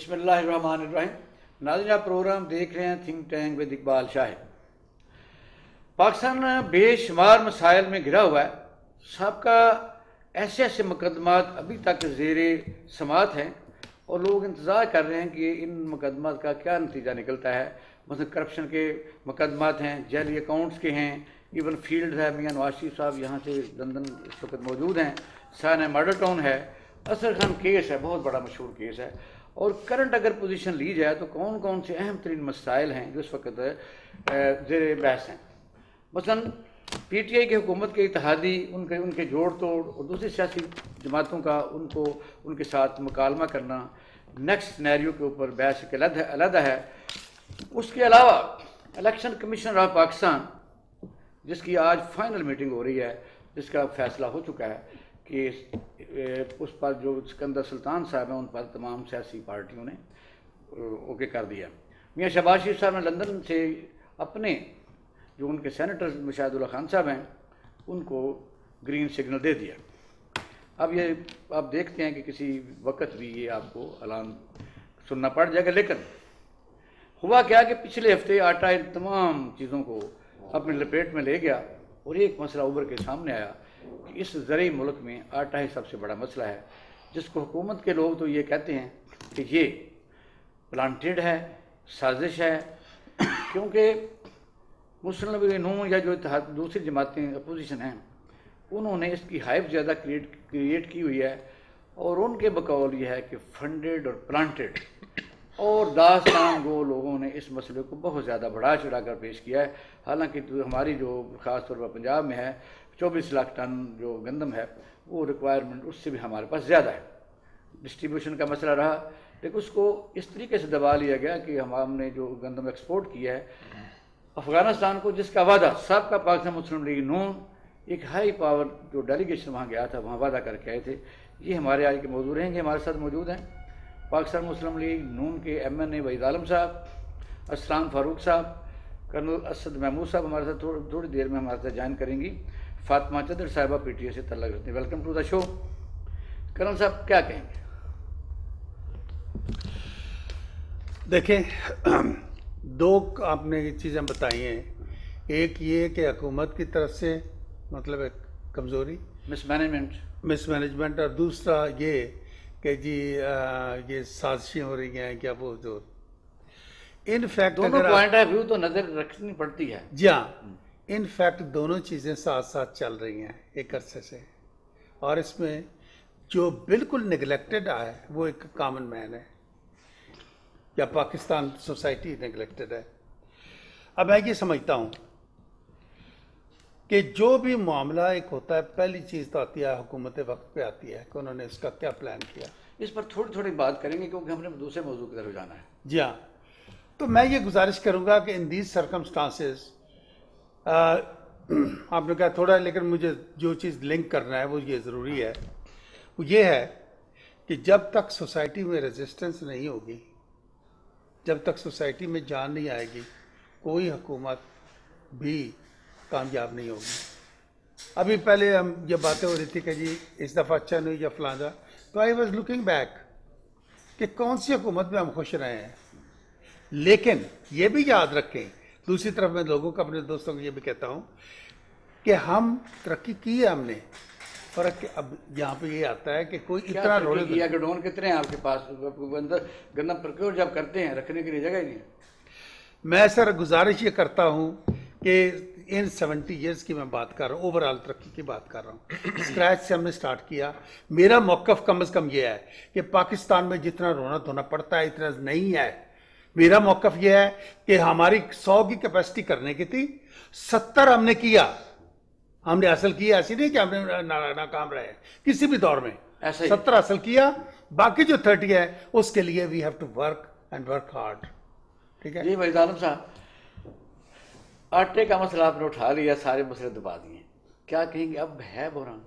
بسم اللہ الرحمن الرحیم۔ ناظرین آپ پروگرام دیکھ رہے ہیں think tank with Iqbal Shah. Pakistan بے شمار مسائل میں گھرا ہوا ہے۔ سابقہ ایسے ایسے مقدمات ابھی تک زیر سماعت ہیں اور لوگ انتظار کر رہے ہیں کہ ان مقدمات کا کیا نتیجہ نکلتا ہے۔ مثلا کرپشن کے مقدمات ہیں، جیلی اکاؤنٹس کے ہیں۔ ایون فیلڈ ہے، میاں نواز شریف صاحب یہاں سے لندن اس وقت موجود ہیں۔ سان مارڈر ٹاؤن ہے۔ اصر خان کیس ہے، بہت بڑا مشہور کیس ہے۔ اور کرنٹ اگر پوزیشن لی جائے تو کون کون سے اہم ترین مسائل ہیں جو اس وقت زیر بحث ہیں؟ مثلا پی ٹی آئی کی حکومت کے اتحادی، ان کے ان کے جوڑ توڑ اور دوسری سیاسی جماعتوں کا ان کو، ان کے ساتھ مکالمہ کرنا نیکسٹ نیریو کے اوپر بحث ایک علیحدہ علیحدہ ہے۔ اس کے علاوہ الیکشن کمیشنر آف پاکستان جس کی آج فائنل میٹنگ ہو رہی ہے، جس کا فیصلہ ہو چکا ہے کہ اس پر جو سکندر سلطان صاحب ہیں، ان پر تمام سیاسی پارٹیوں نے اوکے کر دیا۔ میاں شہباز شریف صاحب نے لندن سے اپنے جو ان کے سینیٹر مشاہد اللہ خان صاحب ہیں، ان کو گرین سگنل دے دیا۔ اب یہ آپ دیکھتے ہیں کہ کسی وقت بھی یہ آپ کو اعلان سننا پڑ جائے گا، لیکن ہوا کیا کہ پچھلے ہفتے آٹا ان تمام چیزوں کو اپنے لپیٹ میں لے گیا اور ایک مسئلہ ابھر کے سامنے آیا۔ کہ اس زرعی ملک میں آٹا ہی سب سے بڑا مسئلہ ہے، جس کو حکومت کے لوگ تو یہ کہتے ہیں کہ یہ پلانٹیڈ ہے، سازش ہے، کیونکہ مسلم نو یا جو اتحاد، دوسری جماعتیں اپوزیشن ہیں، انہوں نے اس کی ہائپ زیادہ کریٹ کریٹ کی ہوئی ہے اور ان کے بقول یہ ہے کہ فنڈڈ اور پلانٹڈ اور داستان گو لوگوں نے اس مسئلے کو بہت زیادہ بڑھا چڑھا کر پیش کیا ہے۔ حالانکہ ہماری جو خاص طور پر پنجاب میں ہے چوبیس لاکھ ٹن جو گندم ہے، وہ ریکوائرمنٹ اس سے بھی ہمارے پاس زیادہ ہے۔ ڈسٹریبیوشن کا مسئلہ رہا۔ لیکن اس کو اس طریقے سے دبا لیا گیا کہ ہم نے جو گندم ایکسپورٹ کیا ہے، افغانستان کو جس کا وعدہ، سب کا پاکستان مسلم لیگ نون، ایک ہائی پاور جو ڈیلیگیشن وہاں گیا تھا، وہاں وعدہ کر کے آئے تھے۔ یہ ہمارے آج کے موضوع رہیں گے، ہمارے ساتھ موجود ہیں۔ پاکستان مسلم لیگ نون کے M N A Waheed Alam صاحب اسلام فاروق صاحب، کرنل اسد محمود صاحب ہمارے ساتھ تھوڑی دیر میں ہمارے ساتھ جوائن کریں گی۔ فاطمہ چدر صاحبہ پی ٹی اے سے تعلق رکھتے ہیں۔ ویلکم ٹو دا شو کرن صاحب کیا کہیں گے؟ دیکھیں دو آپ نے چیزیں بتائی ہیں۔ ایک یہ کہ حکومت کی طرف سے مطلب ایک کمزوری مس مینجمنٹ مس مینجمنٹ اور دوسرا یہ کہ جی یہ سازشیں ہو رہی ہیں کیا وہ جو۔ ان فیکٹ دونوں پوائنٹ آف ویو تو نظر رکھنی پڑتی ہے۔ جی ہاں۔ ان فیکٹ دونوں چیزیں ساتھ ساتھ چل رہی ہیں ایک عرصے سے۔ اور اس میں جو بالکل نگلیکٹڈ ہے وہ ایک کامن مین ہے۔ یا پاکستان سوسائٹی نگلیکٹڈ ہے۔ اب میں یہ سمجھتا ہوں کہ جو بھی معاملہ ایک ہوتا ہے پہلی چیز تو آتی ہے حکومت وقت پہ آتی ہے کہ انہوں نے اس کا کیا پلان کیا۔ اس پر تھوڑی تھوڑی بات کریں گے کیونکہ ہم نے دوسرے موضوع کی طرف جانا ہے۔ جی ہاں۔ تو میں یہ گزارش کروں گا کہ ان دیز سرکمسٹانسز آپ نے کہا تھوڑا، لیکن مجھے جو چیز لنک کرنا ہے وہ یہ ضروری ہے۔ وہ یہ ہے کہ جب تک سوسائٹی میں ریزسٹنس نہیں ہوگی، جب تک سوسائٹی میں جان نہیں آئے گی، کوئی حکومت بھی کامیاب نہیں ہوگی۔ ابھی پہلے ہم یہ باتیں ہو رہی تھی کہ جی اس دفعہ اچھا نہیں، یا فلانجا تو آئی واز لکنگ بیک کہ کون سی حکومت میں ہم خوش رہے ہیں۔ لیکن یہ بھی یاد رکھیں دوسری طرف میں لوگوں کو اپنے دوستوں کو یہ بھی کہتا ہوں کہ ہم ترقی کی ہے ہم نے فرق اب یہاں پہ یہ آتا ہے کہ کوئی اتنا رول کیا کہ ڈون کتنے ہیں آپ کے پاس؟ گندم پرکیور جب کرتے ہیں رکھنے کے لیے جگہ ہی نہیں میں سر گزارش یہ کرتا ہوں کہ ان سیونٹی ایئرس کی میں بات کر رہا ہوں اوور آل ترقی کی بات کر رہا ہوں۔ اسکریچ سے ہم نے سٹارٹ کیا۔ میرا موقف کم از کم یہ ہے کہ پاکستان میں جتنا رونا دھونا پڑتا ہے اتنا نہیں ہے۔ میرا موقف یہ ہے کہ ہماری سو کی کیپیسٹی کرنے کی تھی ستر ہم نے کیا۔ ہم نے حاصل کیا ایسی نہیں کہ ہم نے ناکام رہے کسی بھی دور میں۔ ستر حاصل کیا باقی جو تھرٹی ہے اس کے لیے we have to work and work hard ٹھیک ہے؟ جی بھائی ظالم صاحب آٹے کا مسئلہ آپ نے اٹھا لیا سارے مسئلے دبا دیے۔ کیا کہیں گے؟ اب ہے بحران۔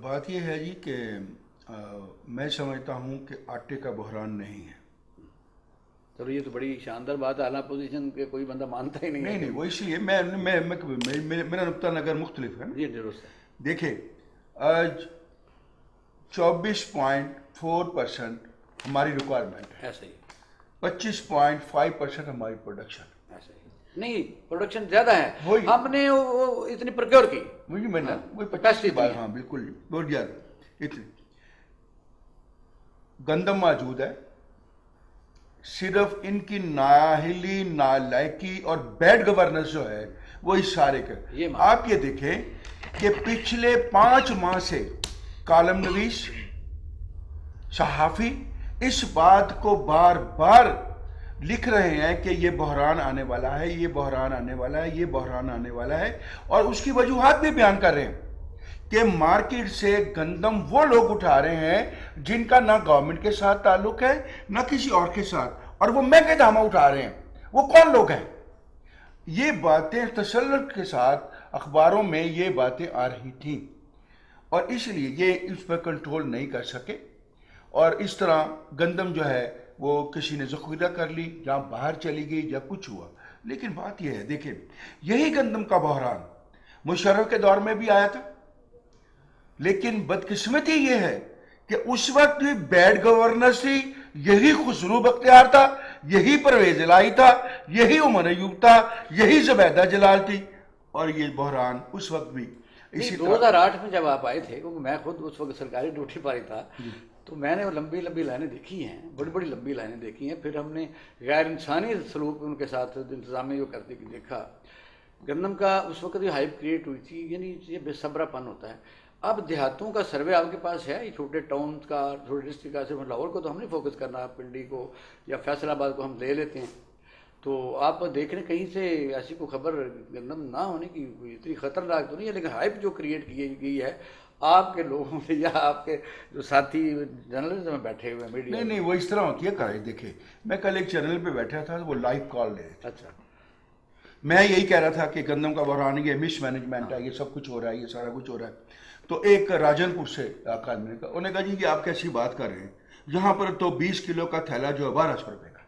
بات یہ ہے جی کہ میں سمجھتا ہوں کہ آٹے کا بحران نہیں ہے۔ چلو یہ تو بڑی شاندار بات ہے اعلیٰ پوزیشن کے کوئی بندہ مانتا ہی نہیں نہیں وہ اس لیے میں میرا نقطہ نگر مختلف ہے۔ جی, جی، درست ہے دیکھیں آج چوبیس پوائنٹ فور پرسینٹ ہماری ریکوائرمنٹ ہے۔ ایسے ہی۔ پچیس پوائنٹ فائیو پرسینٹ ہماری پروڈکشن ایسے ہی۔ نہیں پروڈکشن زیادہ ہے۔ ہم نے اتنی پرکیور کی۔ مجھے میں نے ہاں۔, ہاں، بالکل۔ بہت زیادہ اتنی۔ گندم موجود ہے۔ صرف ان کی ناہلی نالائکی اور بیڈ گورننس جو ہے وہ اس سارے کا آپ یہ دیکھیں کہ پچھلے پانچ ماہ سے کالم نویس صحافی اس بات کو بار بار لکھ رہے ہیں کہ یہ بحران آنے والا ہے یہ بحران آنے والا ہے یہ بحران آنے والا ہے اور اس کی وجوہات بھی بیان کر رہے ہیں۔ کہ مارکیٹ سے گندم وہ لوگ اٹھا رہے ہیں جن کا نہ گورنمنٹ کے ساتھ تعلق ہے، نہ کسی اور کے ساتھ۔ اور وہ مہنگے دامہ اٹھا رہے ہیں۔ وہ کون لوگ ہیں؟ یہ باتیں تسلط کے ساتھ اخباروں میں یہ باتیں آ رہی تھیں۔ اور اس لیے یہ اس پر کنٹرول نہیں کر سکے۔ اور اس طرح گندم جو ہے، وہ کسی نے ذخیرہ کر لی، یا باہر چلی گئی، یا کچھ ہوا۔ لیکن بات یہ ہے، دیکھیں، یہی گندم کا بحران مشرف کے دور میں بھی آیا تھا۔ لیکن بدقسمتی یہ ہے کہ اس وقت بھی بیڈ گورنس تھی یہی خسروب اختیار تھا یہی پرویز الہی تھا یہی عمر ایوب تھا یہی زبیدہ جلال تھی۔ اور یہ بحران اس وقت بھی اسی دو ہزار آٹھ میں جب آپ آئے تھے کیونکہ میں خود اس وقت سرکاری ڈیوٹی پاری تھا جی۔ تو میں نے وہ لمبی لمبی لائنیں دیکھی ہیں بڑی بڑی لمبی لائنیں دیکھی ہیں۔ پھر ہم نے غیر انسانی سلوک ان کے ساتھ انتظامیہ جو کرتی دیکھا۔ گندم کا اس وقت یہ ہائپ کریٹ ہوئی تھی یعنی یہ بے صبرہ پن ہوتا ہے۔ اب دیہاتوں کا سروے آپ کے پاس ہے چھوٹے ٹاؤن کا چھوٹے ڈسٹرکٹ کا صرف لاہور کو تو ہم نہیں فوکس کرنا پنڈی کو یا فیصل آباد کو ہم لے لیتے ہیں۔ تو آپ دیکھ رہے کہیں سے ایسی کوئی خبر گندم نہ ہونے کی اتنی خطرناک تو نہیں ہے لیکن ہائپ جو کریٹ کی گئی ہے آپ کے لوگوں سے یا آپ کے جو ساتھی جرنلزم میں بیٹھے ہوئے میڈیا نہیں نہیں وہ اس طرح کیا کرائی دیکھے میں کل ایک چینل پہ بیٹھا تھا وہ لائیو کال لے رہے اچھا۔ میں یہی کہہ رہا تھا کہ گندم کا بحران یہ مس مینجمنٹ ہے یہ سب کچھ ہو رہا ہے یہ سارا کچھ ہو رہا ہے۔ تو ایک راجن پور سے آقا آدمی کہا انہوں نے کہا جی کہ آپ کیسی بات کر رہے ہیں؟ یہاں پر تو بیس کلو کا تھیلا جو ہے بارہ سو روپے کا۔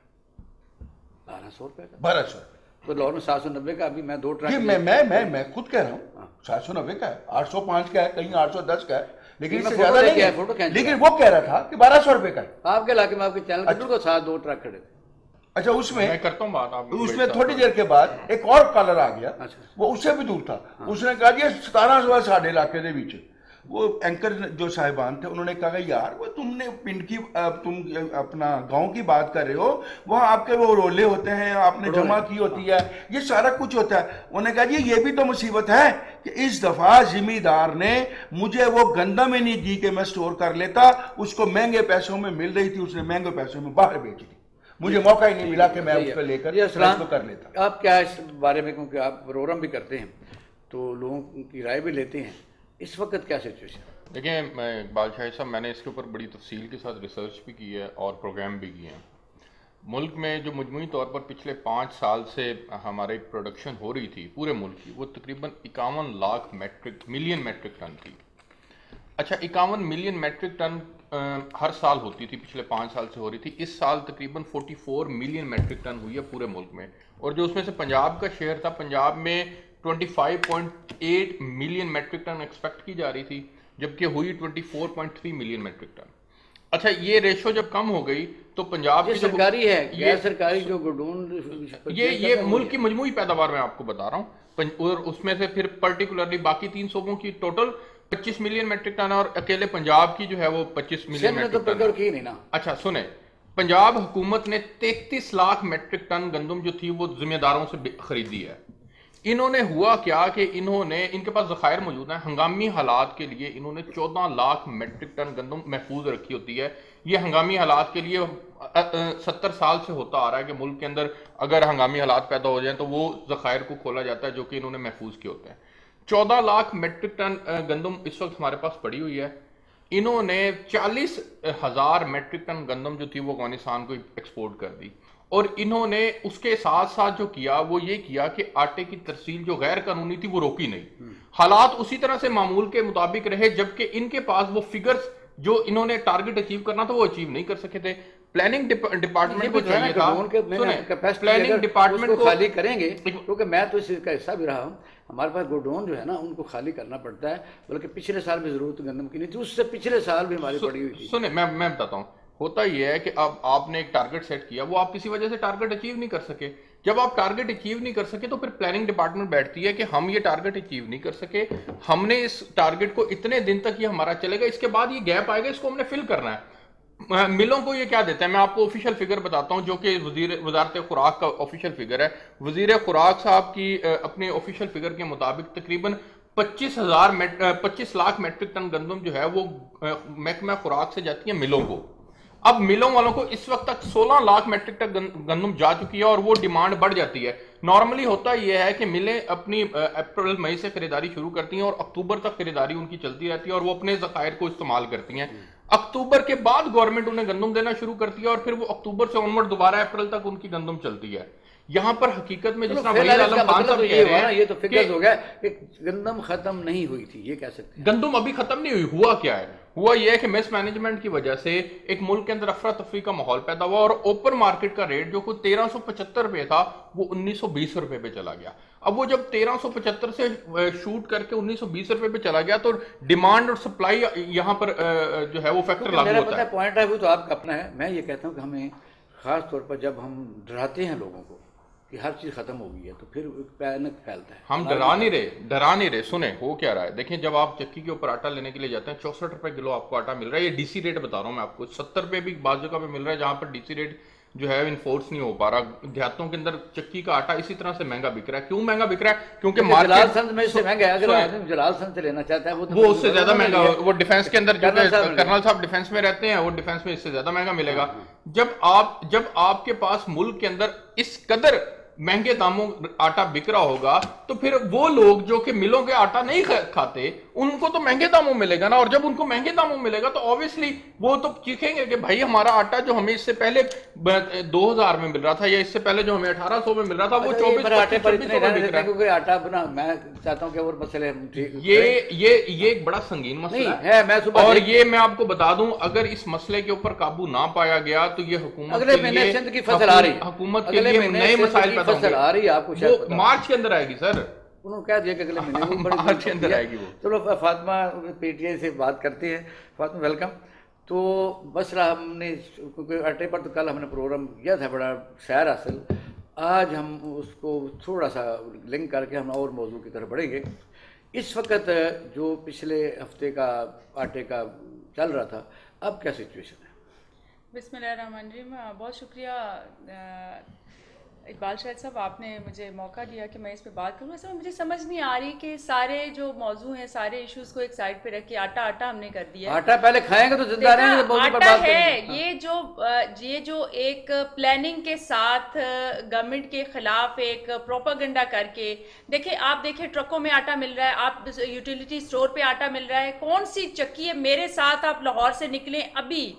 بارہ سو روپے کا؟ بارہ سو۔ روپے تو لاہور میں سات سو نبے کا ابھی میں دو ٹرائی جی، میں میں میں میں خود کہہ رہا ہوں ہاں۔ سات سو نبے کا ہے آٹھ سو پانچ کا ہے کہیں آٹھ سو دس کا ہے لیکن جی، اس سے زیادہ نہیں ہے۔ لیکن وہ کہہ رہا تھا کہ بارہ سو روپے کا ہے۔ آپ کے علاقے میں آپ کے چینل اچھا۔ کو ساتھ دو ٹرک کھڑے تھے۔ اچھا اس میں میں کرتا ہوں بات اس میں تھوڑی دیر کے بعد ایک اور کالر آ گیا اچھا۔ وہ اس سے بھی دور تھا۔ ہاں۔ اس نے کہا جی ستارہ سوا ساڑھے علاقے دے بیچ وہ اینکر جو صاحبان تھے انہوں نے کہا یار وہ تم نے پنڈ کی تم اپنا گاؤں کی بات کر رہے ہو وہاں آپ کے وہ رولے ہوتے ہیں آپ نے جمع کی ہاں۔ ہوتی ہے یہ سارا کچھ ہوتا ہے۔ انہوں نے کہا جی یہ بھی تو مصیبت ہے کہ اس دفعہ ذمہ دار نے مجھے وہ گندم ہی نہیں دی کہ میں سٹور کر لیتا اس کو مہنگے پیسوں میں مل رہی تھی اس نے مہنگے پیسوں میں باہر بیچ دی۔ مجھے موقع ہی نہیں ملا کہ میں اس کو لے کر کر لیتا۔ آپ کیا اس بارے میں کیونکہ آپ پروگرام بھی کرتے ہیں تو لوگوں کی رائے بھی لیتے ہیں۔ اس وقت کیا سچویشن دیکھیں میں اقبال شاہد صاحب میں نے اس کے اوپر بڑی تفصیل کے ساتھ ریسرچ بھی کی ہے اور پروگرام بھی کیے ہیں۔ ملک میں جو مجموعی طور پر پچھلے پانچ سال سے ہمارے پروڈکشن ہو رہی تھی پورے ملک کی وہ تقریباً اکاون lakh metric million metric ton تھی۔ اچھا اکاون ملین میٹرک ٹن ہر سال ہوتی تھی پچھلے پانچ سال سے ہو رہی تھی۔ اس سال تقریباً forty four million metric ton ہوئی ہے پورے ملک میں۔ اور جو اس میں سے پنجاب کا شہر تھا پنجاب میں twenty five point eight million metric ton expect کی جا رہی تھی جبکہ ہوئی twenty four point three million metric ton. اچھا یہ ریشو جب کم ہو گئی تو پنجاب کی سرکاری ہے یہ سرکاری جو گڈون یہ یہ ملک کی مجموعی پیداوار میں آپ کو بتا رہا ہوں۔ اور اس میں سے پھر پرٹیکولرلی باقی تین صوبوں کی ٹوٹل پچیس ملین میٹرک ٹن اور اکیلے پنجاب کی جو ہے وہ پچیس ملین میٹرک ٹن اچھا سنیں۔ پنجاب حکومت نے تینتیس لاکھ میٹرک ٹن گندم جو تھی وہ ذمہ داروں سے خریدی ہے۔ انہوں نے ہوا کیا کہ انہوں نے ان کے پاس ذخائر موجود ہیں۔ ہنگامی حالات کے لیے انہوں نے چودہ لاکھ میٹرک ٹن گندم محفوظ رکھی ہوتی ہے۔ یہ ہنگامی حالات کے لیے ستر سال سے ہوتا آ رہا ہے کہ ملک کے اندر اگر ہنگامی حالات پیدا ہو جائیں تو وہ ذخائر کو کھولا جاتا ہے جو کہ انہوں نے محفوظ کی ہوتے ہیں۔ چودہ لاکھ میٹرک ٹن گندم اس وقت ہمارے پاس پڑی ہوئی ہے۔ انہوں نے چالیس ہزار میٹرک ٹن گندم جو تھی وہ افغانستان کو ایکسپورٹ کر دی۔ اور انہوں نے اس کے ساتھ ساتھ جو کیا وہ یہ کیا کہ آٹے کی ترسیل جو غیر قانونی تھی وہ روکی نہیں۔ حالات اسی طرح سے معمول کے مطابق رہے جبکہ ان کے پاس وہ فگرز جو انہوں نے ٹارگٹ اچیو کرنا تھا وہ اچیو نہیں کر سکے تھے۔ کے میں نے سنیں capacity پلاننگ ڈپارٹمنٹ کو خالی کریں گے کیونکہ میں تو اس چیز کا حصہ بھی رہا ہوں ہمارے پاس گوڈون جو ہے نا ان کو خالی کرنا پڑتا ہے بلکہ پچھلے سال بھی ضرورت گندم کی نہیں تھی اس سے پچھلے سال بھی ہماری پڑی ہوئی تھی۔ سنیں میں میں بتاتا ہوں ہوتا یہ ہے کہ اب آپ نے ایک ٹارگٹ سیٹ کیا وہ آپ کسی وجہ سے ٹارگٹ اچیو نہیں کر سکے۔ جب آپ ٹارگٹ اچیو نہیں کر سکے تو پھر پلاننگ ڈپارٹمنٹ بیٹھتی ہے کہ ہم یہ ٹارگٹ اچیو نہیں کر سکے۔ ہم نے اس ٹارگٹ کو اتنے دن تک یہ ہمارا چلے گا اس کے بعد یہ گیپ آئے گا اس کو ہم نے فل کرنا ہے۔ ملوں کو یہ کیا دیتا ہے؟ میں آپ کو آفیشیل فگر بتاتا ہوں جو کہ وزیر وزارت خوراک کا آفیشیل فگر ہے۔ وزیر خوراک صاحب کی اپنے آفیشیل فگر کے مطابق تقریباً پچیس ہزار پچیس لاکھ میٹرک ٹن گندم جو ہے وہ محکمہ خوراک سے جاتی ہے ملوں کو۔ اب ملوں والوں کو اس وقت تک سولہ لاکھ میٹرک ٹن گندم جا چکی ہے اور وہ ڈیمانڈ بڑھ جاتی ہے۔ نارملی ہوتا یہ ہے کہ ملیں اپنی اپریل، مئی سے خریداری شروع کرتی ہیں اور اکتوبر تک خریداری ان کی چلتی رہتی ہے اور وہ اپنے ذخائر کو استعمال کرتی ہیں۔ اکتوبر کے بعد گورنمنٹ انہیں گندم دینا شروع کرتی ہے اور پھر وہ اکتوبر سے اونورڈ دوبارہ اپریل تک ان کی گندم چلتی ہے۔ یہاں پر حقیقت میں جس طرح وحید عالم خان مطلب صاحب یہ کہہ رہے ہیں یہ تو کہ فکر ہو گیا کہ گندم ختم نہیں ہوئی تھی یہ کہہ سکتے ہیں۔ گندم ابھی ختم نہیں ہوئی ہوا کیا ہے؟ ہوا یہ ہے کہ مس مینجمنٹ کی وجہ سے ایک ملک کے اندر افراتفری کا ماحول پیدا ہوا اور اوپن مارکیٹ کا ریٹ جو کوئی تیرہ سو پچہتر روپے تھا وہ انیس سو بیس روپے پہ چلا گیا۔ اب وہ جب تیرہ سو پچہتر سے شوٹ کر کے انیس سو بیس روپے پہ چلا گیا تو ڈیمانڈ اور سپلائی یہاں پر جو ہے وہ فیکٹر لاگو ہوتا ہے پوائنٹ ہے وہ تو آپ کا اپنا ہے میں یہ کہتا ہوں کہ ہمیں خاص طور پر جب ہم ڈراتے ہیں لوگوں کو کہ ہر چیز ختم ہو گئی ہے، تو پھر پینک پھیلتا ہے۔ ہم ڈرا نہیں رہے، ڈرا نہیں رہے، سنیں، ہو کیا رہا ہے؟ دیکھیں، جب آپ چکی کے اوپر آٹا لینے کے لیے جاتے ہیں چونسٹھ روپے کلو آپ کو آٹا مل رہا ہے۔ یہ ڈی سی ریٹ بتا رہا ہوں میں آپ کو، ستر روپے بھی بعض جگہ پہ مل رہا ہے، جہاں پر ڈی سی ریٹ جو ہے انفورس نہیں ہو پا رہا۔ دیہاتوں کے اندر چکی کا آٹا اسی طرح سے مہنگا بک رہا ہے۔ کیوں مہنگا بک رہا ہے؟ کیونکہ جلال مارکیٹ سنت میں اس سے مہنگا ہے۔ اگر۔ آدمی جلال سنت سے لینا چاہتا ہے وہ اس سے زیادہ مہنگا وہ ڈیفنس کے اندر جو کرنل صاحب ڈیفنس میں رہتے ہیں وہ ڈیفنس میں اس سے زیادہ مہنگا ملے گا۔ جب آپ جب آپ کے پاس ملک کے اندر اس قدر مہنگے داموں آٹا بک رہا ہوگا تو پھر وہ لوگ جو کہ ملوں کے آٹا نہیں کھا- کھاتے ان کو تو مہنگے داموں ملے گا نا اور جب ان کو مہنگے داموں ملے گا تو obviously وہ تو چیخیں گے کہ بھائی ہمارا آٹا جو ہمیں اس سے پہلے دو ہزار میں مل رہا تھا یا اس سے پہلے جو ہمیں اٹھارہ سو میں مل رہا تھا وہ چوبیس پر آٹے پر اتنے رہنے کیونکہ آٹا بنا میں چاہتا ہوں کہ اور مسئلے یہ یہ یہ ایک بڑا سنگین مسئلہ ہے۔ میں صبح اور یہ میں آپ کو بتا دوں اگر اس مسئلے کے اوپر قابو نہ پایا گیا تو یہ حکومت اگلے مہینے سندھ کی فصل آ رہی حکومت کے لیے نئے مسائل پیدا ہوں ہو۔ مارچ کے اندر آئے گی سر۔ انہوں نے کہہ دیا کہ اگلے مہینے وہ بڑی مارچ کے اندر آئے گی وہ۔ چلو فاطمہ پی ٹی آئی سے بات کرتے ہیں۔ فاطمہ ویلکم۔ تو بس رہا ہم نے کیونکہ اٹے پر تو کل ہم نے پروگرام کیا تھا بڑا شعر حاصل۔ آج ہم اس کو تھوڑا سا لنک کر کے ہم اور موضوع کی طرف بڑھیں گے۔ اس وقت جو پچھلے ہفتے کا آٹے کا چل رہا تھا اب کیا سچویشن ہے؟ بسم اللہ الرحمن الرحیم۔ بہت شکریہ اقبال شاہد صاحب آپ نے مجھے موقع دیا کہ میں اس پہ بات کروں۔ اصل میں مجھے سمجھ نہیں آ رہی کہ سارے جو موضوع ہیں سارے ایشوز کو ایک سائڈ پہ رکھ کے آٹا آٹا ہم نے کر دیا۔ آٹا پہلے کھائیں گے تو زندہ رہیں گے آٹا ہے۔ یہ جو یہ جو ایک پلاننگ کے ساتھ گورنمنٹ کے خلاف ایک پروپاگنڈا کر کے دیکھیں آپ دیکھیں ٹرکوں میں آٹا مل رہا ہے آپ یوٹیلیٹی سٹور پہ آٹا مل رہا ہے۔ کون سی چکی ہے؟ میرے ساتھ آپ لاہور سے نکلیں ابھی۔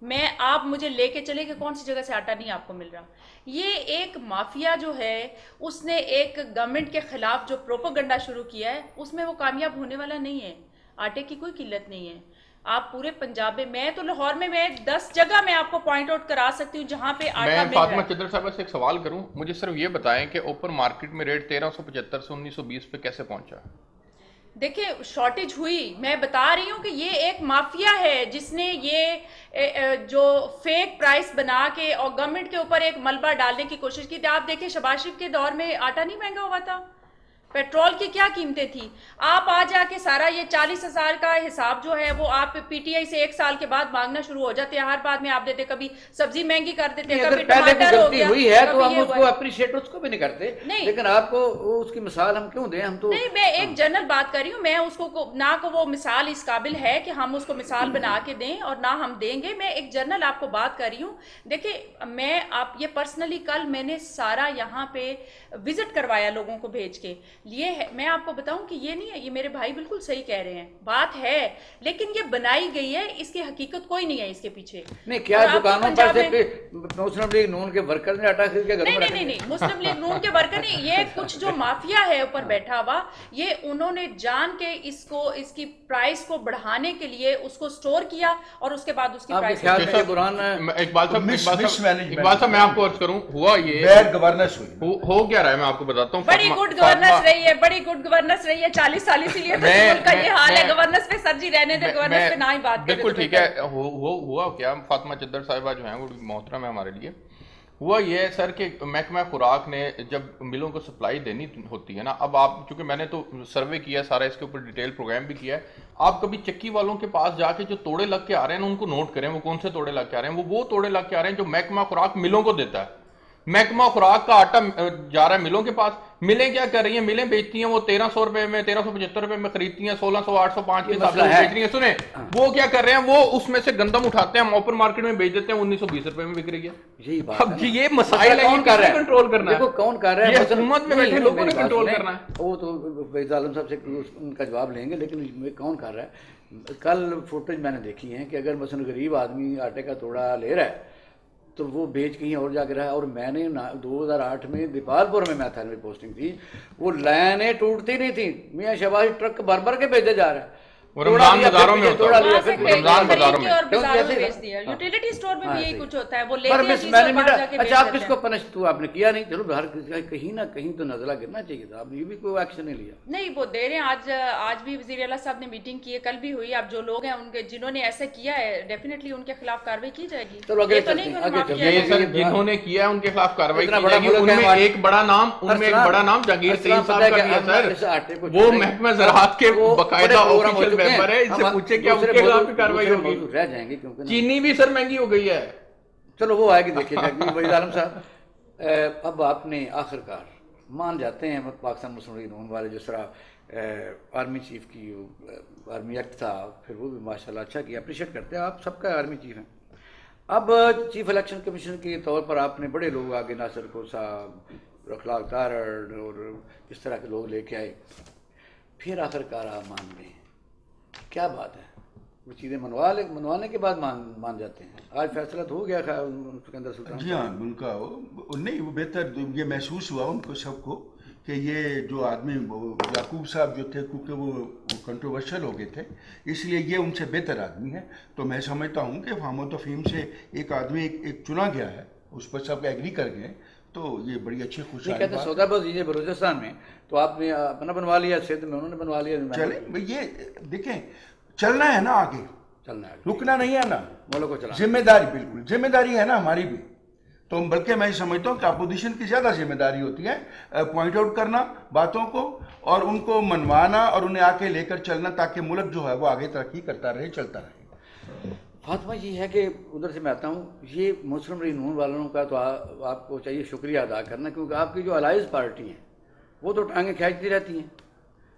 میں آپ مجھے لے کے چلے کہ کون سی جگہ سے آٹا نہیں آپ کو مل رہا؟ یہ ایک مافیا جو ہے اس نے ایک گورنمنٹ کے خلاف جو پروپوگنڈا شروع کیا ہے اس میں وہ کامیاب ہونے والا نہیں ہے۔ آٹے کی کوئی قلت نہیں ہے۔ آپ پورے پنجاب میں میں تو لاہور میں میں دس جگہ میں آپ کو پوائنٹ آؤٹ کرا سکتی ہوں جہاں پہ آٹا میں فاطمہ چدر صاحب سے ایک سوال کروں۔ مجھے صرف یہ بتائیں کہ اوپن مارکیٹ میں ریٹ تیرہ سو پچہتر سے انیس سو بیس پہ کیسے پہنچا؟ دیکھیں شارٹیج ہوئی۔ میں بتا رہی ہوں کہ یہ ایک مافیا ہے جس نے یہ جو فیک پرائس بنا کے اور گورنمنٹ کے اوپر ایک ملبہ ڈالنے کی کوشش کی۔ تھی آپ دیکھیں، شباز شریف کے دور میں آٹا نہیں مہنگا ہوا تھا۔ پیٹرول کی کیا قیمتیں تھی آپ آ جا کے سارا یہ چالیس ہزار کا حساب جو ہے وہ آپ پی ٹی آئی سے ایک سال کے بعد مانگنا شروع ہو جاتے ہیں۔ ہر بات میں آپ دیتے کبھی سبزی مہنگی کر دیتے کبھی اگر پہلے ٹماٹر ہو گیا ہوئی ہے تو ہم اس کو۔ اپریشیٹ اس کو بھی نہیں کرتے۔ لیکن آپ کو اس کی مثال ہم کیوں دیں؟ ہم تو نہیں میں ایک جنرل بات کر رہی ہوں۔ میں اس کو- نہ کو وہ مثال اس قابل ہے کہ ہم اس کو مثال بنا کے دیں اور نہ ہم دیں گے۔ میں ایک جنرل آپ کو بات کر رہی ہوں۔ دیکھیں میں آپ یہ پرسنلی کل میں نے سارا یہاں پہ وزٹ کروایا لوگوں کو بھیج کے۔ یہ ہے میں آپ کو بتاؤں کہ یہ نہیں ہے یہ میرے بھائی بالکل صحیح کہہ رہے ہیں۔ بات ہے لیکن یہ بنائی گئی ہے اس کی حقیقت کوئی نہیں ہے اس کے پیچھے۔ نہیں کیا دکانوں پر سے مسلم لیگ نون کے ورکر نے آٹا خرید کے گھروں نہیں میں نہیں نہیں مسلم لیگ نون کے ورکر نہیں یہ کچھ جو مافیا ہے اوپر بیٹھا ہوا یہ انہوں نے جان کے اس کو اس کی پرائس کو بڑھانے کے لیے اس کو سٹور کیا اور اس کے بعد اس کی پرائس اقبال صاحب اقبال صاحب میں آپ کو عرض کروں ہوا یہ بیڈ گورننس ہوئی۔ ہو کیا رہا ہے؟ میں آپ کو بتاتا ہوں۔ بڑی فاطمہ- گڈ گورننس رہی ہے بڑی گڈ گورننس رہی ہے چالیس سال اسی لیے کا یہ حال ہے۔ گورننس پہ سر جی رہنے دے گورننس پہ نہ ہی بات کرے بالکل ٹھیک ہے۔ ہو- ہو- ہوا کیا؟ فاطمہ چدر صاحبہ جو ہیں وہ محترم ہے ہمارے لیے۔ ہوا یہ ہے سر کہ محکمہ خوراک نے جب ملوں کو سپلائی دینی ہوتی ہے نا اب آپ چونکہ میں نے تو سروے کیا سارا اس کے اوپر ڈیٹیل پروگرام بھی کیا ہے۔ آپ کبھی چکی والوں کے پاس جا کے جو توڑے لگ کے آ رہے ہیں نا ان کو نوٹ کریں وہ کون سے توڑے لگ کے آ رہے ہیں؟ وہ وہ توڑے لگ کے آ رہے ہیں جو محکمہ خوراک ملوں کو دیتا ہے۔ محکمہ خوراک کا آٹا جا رہا ہے ملوں کے پاس۔ ملیں کیا کر رہی ہیں؟ ملیں بیچتی ہیں وہ تیرہ سو روپے میں تیرہ سو پچہتر روپے میں خریدتی ہیں سولہ سو آٹھ سو پانچ کے حساب سے ہے۔ بیچ رہی ہیں۔ سنیں وہ کیا کر رہے ہیں؟ وہ اس میں سے گندم اٹھاتے ہیں ہم اوپن مارکیٹ میں بیچ دیتے ہیں انیس سو بیس روپے میں بک رہی ہے۔ یہی بات اب ہے جی۔ یہ مسائل ہیں کون کر رہا ہے؟ کنٹرول کرنا ہے۔ کون کر رہا ہے؟ یہ حکومت میں بیٹھے لوگوں نے کنٹرول۔ کرنا ہے۔ وہ تو فیض عالم صاحب سے ان کا جواب لیں گے لیکن کون کر رہا ہے؟ کل فوٹیج میں نے دیکھی ہے کہ اگر مثلا غریب آدمی آٹے کا توڑا لے رہا ہے تو وہ بیچ کہیں اور جا کے رہا اور میں نے دو ہزار آٹھ میں دیپال پور میں میں پوسٹنگ تھی، وہ لائنیں ٹوٹتی نہیں تھیں۔ میاں شہباز ٹرک بھر بھر کے بھیجے جا رہا ہے وہ رمضان بازاروں میں ہوتا ہے۔ رمضان بازاروں کے میں۔ یوٹیلیٹی سٹور میں بھی یہی صحیح۔ کچھ ہوتا ہے وہ لیتے ہیں میں نے باہر جا کے اچھا آپ کس کو پنش تو آپ نے کیا نہیں چلو ہر کہیں نہ کہیں تو نزلہ گرنا چاہیے تھا آپ نے یہ بھی کوئی ایکشن نہیں لیا نہیں وہ دے رہے ہیں آج آج بھی وزیر اعلیٰ صاحب نے میٹنگ کی ہے کل بھی ہوئی اب جو لوگ ہیں ان کے جنہوں نے ایسا کیا ہے ڈیفینیٹلی ان کے خلاف کاروائی کی جائے گی چلو تو چلتے نہیں ہیں، جنہوں نے کیا ہے ان کے خلاف کاروائی کی جائے گی ان میں۔ ایک بڑا نام ان میں ایک بڑا نام سعید صاحب کا بھی ہے سر وہ۔ محکمہ زراعت کے باقاعدہ بڑے ممبر ہے ان سے پوچھے کہ ان کے خلاف بھی کاروائی ہوگی۔ رہ جائیں گے کیونکہ چینی بھی سر مہنگی ہو گئی ہے۔ چلو وہ آئے گی دیکھیے عالم صاحب اب آپ نے آخر کار مان جاتے ہیں پاکستان مسلم لیگ نون والے جس طرح اے، آرمی چیف کی آرمی ایکٹ تھا پھر وہ بھی ماشاءاللہ اچھا کیا اپریشیٹ کرتے ہیں آپ سب کا آرمی چیف ہیں۔ اب چیف الیکشن کمیشن کے طور پر آپ نے بڑے لوگ آگے ناصر کو صاحب اخلاق تارڑ اور اس طرح کے لوگ لے کے آئے۔ پھر آخر کار آپ مان گئے۔ کیا بات ہے؟ وہ چیزیں منوا لے منوانے کے بعد مان مان جاتے ہیں۔ آج فیصلہ تو ہو گیا خیر سکندر سلطان جی ہاں ان کا نہیں وہ بہتر یہ محسوس ہوا ان کو سب کو کہ یہ جو آدمی وہ یعقوب صاحب جو تھے کیونکہ وہ کنٹروورشل ہو گئے تھے اس لیے یہ ان سے بہتر آدمی ہے تو میں سمجھتا ہوں کہ فہم و تفہیم سے ایک آدمی ایک, ایک چنا گیا ہے اس پر سب ایگری کر گئے تو یہ بڑی اچھی خوشحالی کہتے ہیں سودا بس یہ بلوچستان میں تو آپ نے اپنا بنوا لیا سندھ میں انہوں نے بنوا لیا۔ چلیں یہ دیکھیں چلنا ہے نا آگے۔ چلنا ہے۔ رکنا نہیں ہے نا۔ مولو کو چلا ذمہ داری بالکل۔ ذمہ داری ہے نا ہماری بھی۔ تو بلکہ میں سمجھتا ہوں کہ اپوزیشن کی زیادہ ذمہ داری ہوتی ہے پوائنٹ آؤٹ کرنا باتوں کو اور ان کو منوانا اور انہیں آ کے لے کر چلنا تاکہ ملک جو ہے وہ آگے ترقی کرتا رہے چلتا رہے۔ فاطمہ یہ ہے کہ ادھر سے میں آتا ہوں، یہ مسلم لیگ نون والوں کا تو آپ کو چاہیے شکریہ ادا کرنا، کیونکہ آپ کی جو الائز پارٹی ہیں، وہ تو ٹانگیں کھینچتی رہتی ہیں۔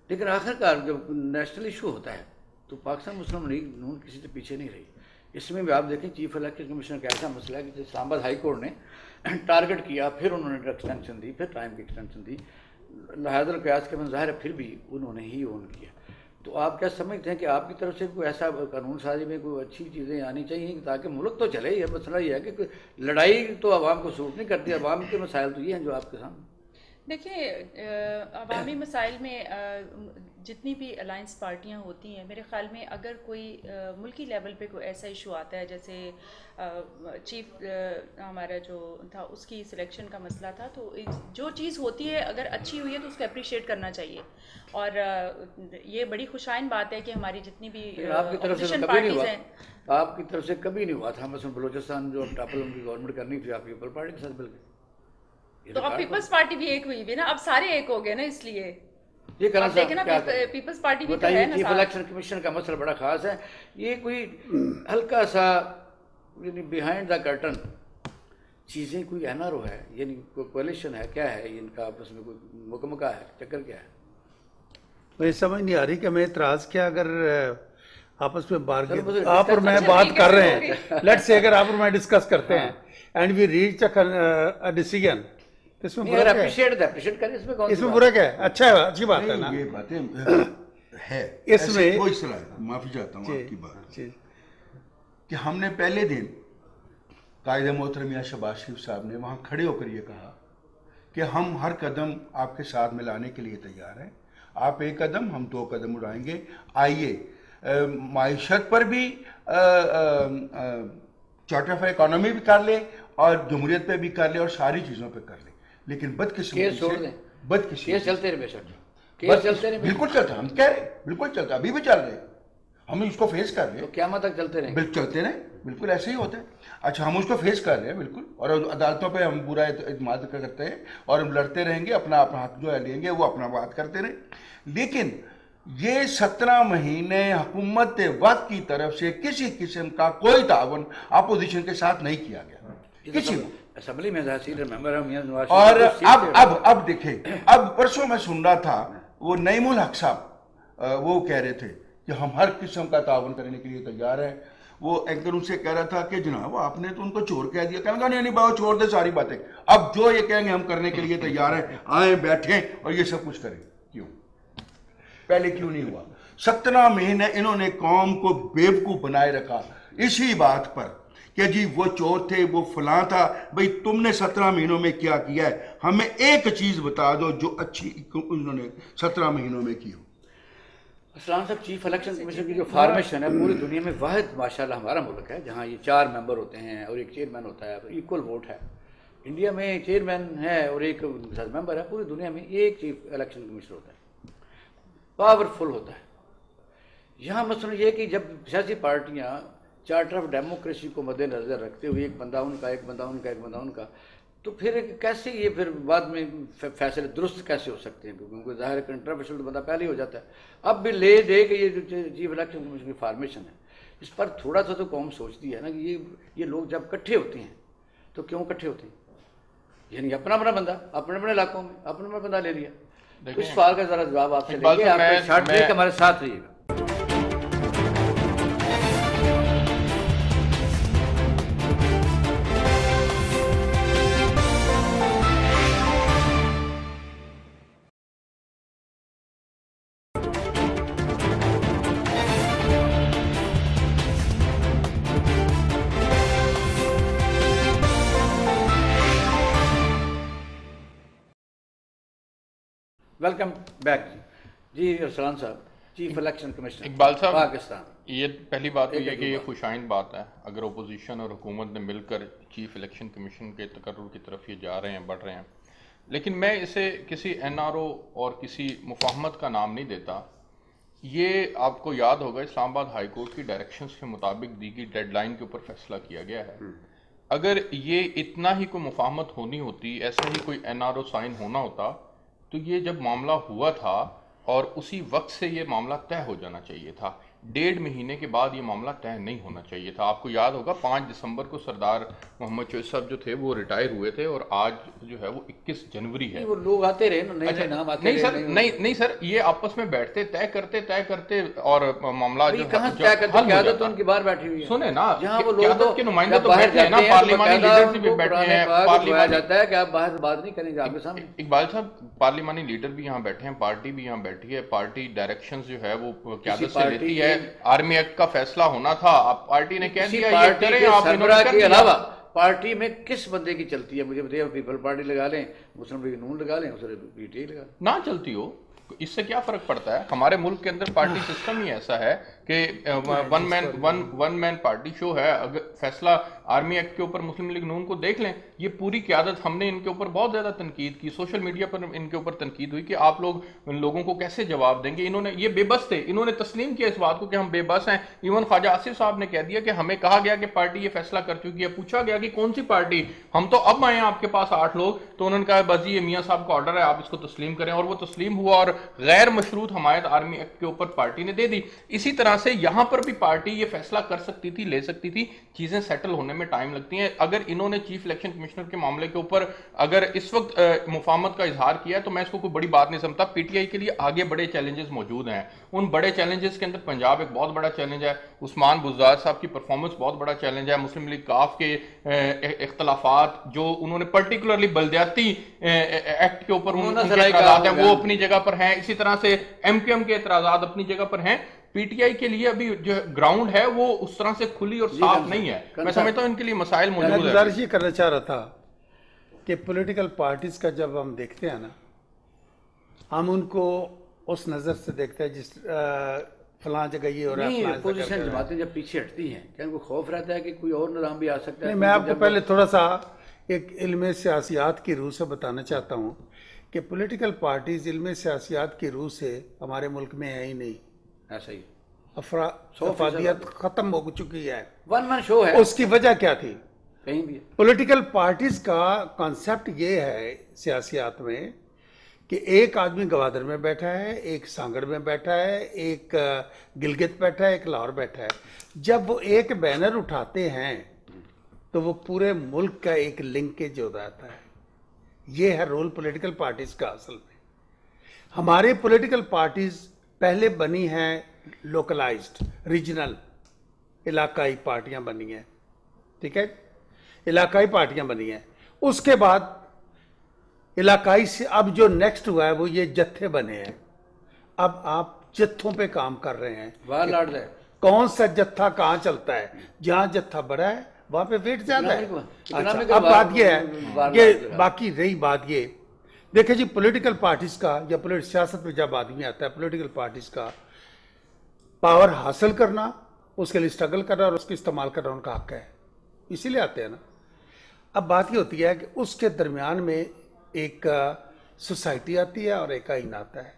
لیکن آخر کار جب نیشنل ایشو ہوتا ہے، تو پاکستان مسلم لیگ نون کسی سے پیچھے نہیں رہی۔ اس میں بھی آپ دیکھیں چیف الیکشن کمیشنر کا ایسا مسئلہ ہے کہ اسلام آباد ہائی کورٹ نے ٹارگٹ کیا، پھر انہوں نے ایکسٹینشن دی، پھر ٹائم کی ایکسٹینشن دی۔ لہٰذا القیاس کے ظاہر ہے، پھر بھی انہوں نے ہی اون کیا۔ تو آپ کیا سمجھتے ہیں کہ آپ کی طرف سے کوئی ایسا قانون سازی میں کوئی اچھی چیزیں آنی چاہیے تاکہ ملک تو چلے یہ مسئلہ یہ ہے کہ لڑائی تو عوام کو سوٹ نہیں کرتی، عوام کے مسائل تو یہ ہیں جو آپ کے سامنے۔ دیکھیں عوامی مسائل میں جتنی بھی الائنس پارٹیاں ہوتی ہیں میرے خیال میں اگر کوئی ملکی لیول پہ کوئی ایسا ایشو آتا ہے جیسے چیف ہمارا جو تھا اس کی سلیکشن کا مسئلہ تھا تو جو چیز ہوتی ہے اگر اچھی ہوئی ہے تو اس کو اپریشیٹ کرنا چاہیے۔ اور یہ بڑی خوشائن بات ہے کہ ہماری جتنی بھی آپ کی طرف سے کبھی نہیں ہوا ہیں۔ آپ کی طرف سے کبھی نہیں ہوا تھا۔ مثلا بلوچستان جو ٹاپل کی گورنمنٹ کرنی تھی آپ پیپل پارٹی کے ساتھ مل کے۔ تو اب پیپلز پارٹی بھی ایک ہوئی بھی نا اب سارے ایک ہو گئے نا اس لیے۔ یہ دیکھیں نا؟ پیپلز پارٹی بھی تو ہے نا الیکشن کمیشن کا مسئلہ بڑا خاص ہے۔ یہ کوئی ہلکا سا یعنی بیہائنڈ دا کرٹن چیزیں کوئی این آر او ہے؟ یعنی کوئی کولیشن ہے؟ کیا ہے؟ ان کا آپس میں کوئی مکمکہ ہے؟ چکر کیا ہے؟ مجھے سمجھ نہیں آ رہی کہ میں اعتراض کیا اگر آپس میں بار چلو مجھے آپ اور میں بات کر ہے، رہے ہیں۔ لیٹ سے اگر آپ اور میں ڈسکس کرتے ہیں and we reach a decision اس میں برا اس میں برا کیا ہے؟ اچھا ہے اچھی بات ہے نا۔ یہ باتیں ہے اس میں کوئی معافی چاہتا ہوں جی، آپ کی بات جی۔ کہ ہم نے پہلے دن قائد محترم یا شباز شریف صاحب نے وہاں کھڑے ہو کر یہ کہا کہ ہم ہر قدم آپ کے ساتھ ملانے کے لیے تیار ہیں۔ آپ ایک قدم ہم دو قدم اڑائیں گے۔ آئیے معیشت پر بھی چارٹ آف اکانومی بھی کر لیں اور جمہوریت پہ بھی کر لیں اور ساری چیزوں پہ کر لے لیکن بدقسمتی سے بدقسمتی چلتے رہے بے شک۔ کیس چلتے رہے بالکل چلتا ہم کہہ رہے بالکل چلتا ابھی بھی چل رہے ہم اس کو فیس کر رہے ہیں۔ قیامت تک چلتے رہے بالکل چلتے رہے بالکل ایسے ہی ہوتا ہے اچھا ہم اس کو فیس کر رہے ہیں بالکل۔ اور عدالتوں پہ ہم برا اعتماد کرتے ہیں اور ہم لڑتے رہیں گے اپنا اپنا حق جو ہے لیں گے وہ اپنا بات کرتے رہیں۔ لیکن یہ سترہ مہینے حکومت وقت کی طرف سے کسی قسم کا کوئی تعاون اپوزیشن کے ساتھ نہیں کیا گیا۔ کسی وقت۔ اسمبلی میں ممبر ہم اور اب اب اب دیکھیں اب پرسوں میں سن رہا تھا وہ نعیم الحق صاحب وہ کہہ رہے تھے کہ ہم ہر قسم کا تعاون کرنے کے لیے تیار ہیں۔ وہ اینکر ان سے کہہ رہا تھا کہ جناب آپ نے تو ان کو چور کہہ دیا۔ کہنے کہا نہیں نہیں باؤ چھوڑ دے ساری باتیں۔ اب جو یہ کہیں گے ہم کرنے کے لیے تیار ہیں۔ آئیں بیٹھیں اور یہ سب کچھ کریں۔ کیوں؟ پہلے کیوں نہیں ہوا؟ سترہ مہینے انہوں نے قوم کو بیوقوف بنائے رکھا۔ اسی بات پر کہ جی وہ چور تھے، وہ فلاں تھا، بھئی تم نے سترہ مہینوں میں کیا کیا ہے؟ ہمیں ایک چیز بتا دو جو اچھی انہوں نے سترہ مہینوں میں کی ہو۔ اسلام صاحب، چیف الیکشن کمیشن کی جو فارمیشن ہے، پوری دنیا میں واحد ماشاءاللہ ہمارا ملک ہے، جہاں یہ چار ممبر ہوتے ہیں اور ایک چیئرمین ہوتا ہے ایکول ووٹ ہے۔ انڈیا میں چیئرمین ہے اور ایک ممبر ہے، پوری دنیا میں ایک چیف الیکشن کمیشن ہوتا ہے۔ پاورفل ہوتا ہے۔ یہاں مثلا یہ کہ جب سیاسی پارٹیاں چارٹر آف ڈیموکریسی کو مد نظر رکھتے ہوئے ایک بندہ ان کا ایک بندہ ان کا ایک بندہ ان کا۔ تو پھر کیسے یہ پھر بعد میں فیصلے درست کیسے ہو سکتے ہیں؟ کیونکہ ظاہر کنٹرافیشل بندہ پہلے ہی ہو جاتا ہے۔ اب بھی لے دے کہ یہ جو چیف الیکشن کمیشن کی فارمیشن ہے۔ اس پر تھوڑا سا تو قوم سوچتی ہے نا کہ یہ یہ لوگ جب کٹھے ہوتے ہیں تو کیوں کٹھے ہوتے ہیں؟ یعنی اپنا اپنا بندہ اپنے اپنے علاقوں میں اپنا اپنا بندہ لے لیا۔ اس سوال کا ذرا جواب آپ سے لیں گے آپ ہمارے ساتھ رہیے گا۔ ویلکم بیک جی ارسلان صاحب چیف الیکشن کمیشنر اقبال صاحب پاکستان۔ یہ پہلی بات یہ کہ یہ خوشائن بات ہے۔ اگر اپوزیشن اور حکومت نے مل کر چیف الیکشن کمیشن کے تقرر کی طرف یہ جا رہے ہیں بڑھ رہے ہیں۔ لیکن میں اسے کسی این آر او اور کسی مفاہمت کا نام نہیں دیتا۔ یہ آپ کو یاد ہوگا اسلام آباد ہائی کورٹ کی ڈائریکشنز کے مطابق دی گئی ڈیڈ لائن کے اوپر فیصلہ کیا گیا ہے۔ اگر یہ اتنا ہی کوئی مفاہمت ہونی ہوتی ایسا ہی کوئی این آر او سائن ہونا ہوتا تو یہ جب معاملہ ہوا تھا اور اسی وقت سے یہ معاملہ تیہ ہو جانا چاہیے تھا ڈیڑھ مہینے کے بعد یہ معاملہ تیہ نہیں ہونا چاہیے تھا۔ آپ کو یاد ہوگا پانچ دسمبر کو سردار محمد چوئی صاحب جو تھے وہ ریٹائر ہوئے تھے اور آج جو ہے وہ اکیس جنوری ہے۔ وہ لوگ آتے رہے اچھا، نہیں سر نہیں سر یہ آپس میں بیٹھتے تیہ کرتے تیہ کرتے اور معاملہ جو کہاں تیہ کرتے؟ ہیں ہے ان کی باہر بیٹھی ہوئی ہے۔ سنیں نا جہاں وہ قیادت کے نمائندہ تو بیٹھے ہیں پارلیمانی لیڈر سے بھی بیٹھے ہیں اقبال صاحب پارلیمانی لیڈر بھی یہاں بیٹھے ہیں پارٹی بھی یہاں بیٹھی ہے۔ پارٹی ڈائریکشنز جو ہے وہ قیادت سے لیتی ہے؟ آرمی ایکٹ کا فیصلہ ہونا تھا۔ پارٹی نے کہہ دیا یہ کریں آپ سربراہ کے علاوہ پارٹی میں کس بندے کی چلتی ہے؟ مجھے بتائیے پیپل پارٹی لگا لیں مسلم لیگ نون لگا لیں اسے پی ٹی آئی لگا لیں۔ نہ چلتی ہو اس سے کیا فرق پڑتا ہے؟ ہمارے ملک کے اندر پارٹی سسٹم ہی ایسا ہے کہ one man one one man party show ہے۔ اگر فیصلہ آرمی ایکٹ کے اوپر مسلم لیگ نون کو دیکھ لیں، یہ پوری قیادت ہم نے ان کے اوپر بہت زیادہ تنقید کی، سوشل میڈیا پر ان کے اوپر تنقید ہوئی کہ آپ لوگ ان لوگوں کو کیسے جواب دیں گے؟ انہوں نے، یہ بے بس تھے، انہوں نے تسلیم کیا اس بات کو کہ ہم بے بس ہیں۔ ایون خواجہ آصف صاحب نے کہہ دیا کہ ہمیں کہا گیا کہ پارٹی یہ فیصلہ کر چکی ہے، پوچھا گیا کہ کون سی پارٹی؟ ہم تو اب آئے ہیں آپ کے پاس آٹھ لوگ، تو انہوں نے کہا بازی جی، یہ میاں صاحب کا آرڈر ہے، آپ اس کو تسلیم کریں۔ اور وہ تسلیم ہوا اور غیر مشروط حمایت آرمی ایکٹ کے اوپر پارٹی نے دے دی۔ اسی طرح سے یہاں پر بھی پارٹی یہ فیصلہ کر سکتی تھی، لے سکتی تھی، چیزیں سیٹل ہونے میں ٹائم لگتی ہیں اگر انہوں نے چیف الیکشن کمشنر کے معاملے کے اوپر اگر اس وقت مفاہمت کا اظہار کیا ہے تو میں اس کو کوئی بڑی بات نہیں سمجھتا۔ پی ٹی آئی کے لیے آگے بڑے چیلنجز موجود ہیں۔ ان بڑے چیلنجز کے اندر پنجاب ایک بہت بڑا چیلنج ہے عثمان بزدار صاحب کی پرفارمنس بہت بڑا چیلنج ہے مسلم لیگ کاف کے اختلافات جو انہوں نے پرٹیکولرلی بلدیاتی ایکٹ کے اوپر ان کے اعتراضات ہیں وہ اپنی جگہ پر ہیں۔ اسی طرح سے ایم کیو ایم کے اعتراضات اپنی جگہ پر ہیں۔ پی ٹی آئی کے لیے ابھی جو گراؤنڈ ہے وہ اس طرح سے کھلی اور صاف نہیں ہے۔ میں سمجھتا ہوں ان کے لیے مسائل میں موجود ہیں۔ گزارش یہ کرنا چاہ رہا تھا کہ پولیٹیکل پارٹیز کا جب ہم دیکھتے ہیں نا ہم ان کو اس نظر سے دیکھتے ہیں جس فلاں جگہ یہ ہو رہا ہے نہیں پوزیشن جماعتیں جب پیچھے ہٹتی ہیں کیا ان کو خوف رہتا ہے کہ کوئی اور نظام بھی آ سکتا ہے میں آپ کو پہلے تھوڑا سا ایک علم سیاسیات کی روح سے بتانا چاہتا ہوں کہ پولیٹیکل پارٹیز علم سیاسیات کی روح سے ہمارے ملک میں ہے ہی نہیں۔ ایسا ہی افرادیت ختم ہو چکی ہے۔ ون من شو ہے. اس کی وجہ کیا تھی؟ کہیں بھی پولیٹیکل پارٹیز کا کانسیپٹ یہ ہے سیاسیات میں کہ ایک آدمی گوادر میں بیٹھا ہے ایک سانگڑ میں بیٹھا ہے ایک گلگت بیٹھا ہے ایک لاہور بیٹھا ہے۔ جب وہ ایک بینر اٹھاتے ہیں تو وہ پورے ملک کا ایک لنکیج ہو جاتا ہے۔ یہ ہے رول پولیٹیکل پارٹیز کا اصل میں۔ ہمارے پولیٹیکل پارٹیز پہلے بنی ہیں لوکلائزڈ ریجنل علاقائی پارٹیاں بنی ہیں۔ ٹھیک ہے؟ علاقائی پارٹیاں بنی ہیں۔ اس کے بعد علاقائی سے اب جو نیکسٹ ہوا ہے وہ یہ جتھے بنے ہیں۔ اب آپ جتھوں پہ کام کر رہے ہیں۔ کون سا جتھا کہاں چلتا ہے؟ جہاں جتھا بڑا ہے وہاں پہ ویٹ زیادہ ہے۔ اچھا، اب بات یہ ہے کہ باقی رہی بات یہ دیکھیں جی پولیٹیکل پارٹیز کا یا سیاست میں جب آدمی آتا ہے پولیٹیکل پارٹیز کا پاور حاصل کرنا اس کے لیے اسٹرگل کرنا اور اس کے استعمال کرنا ان کا حق ہے۔ اسی لیے آتے ہیں نا۔ اب بات یہ ہوتی ہے کہ اس کے درمیان میں ایک سوسائٹی آتی ہے اور ایک آئین آتا ہے۔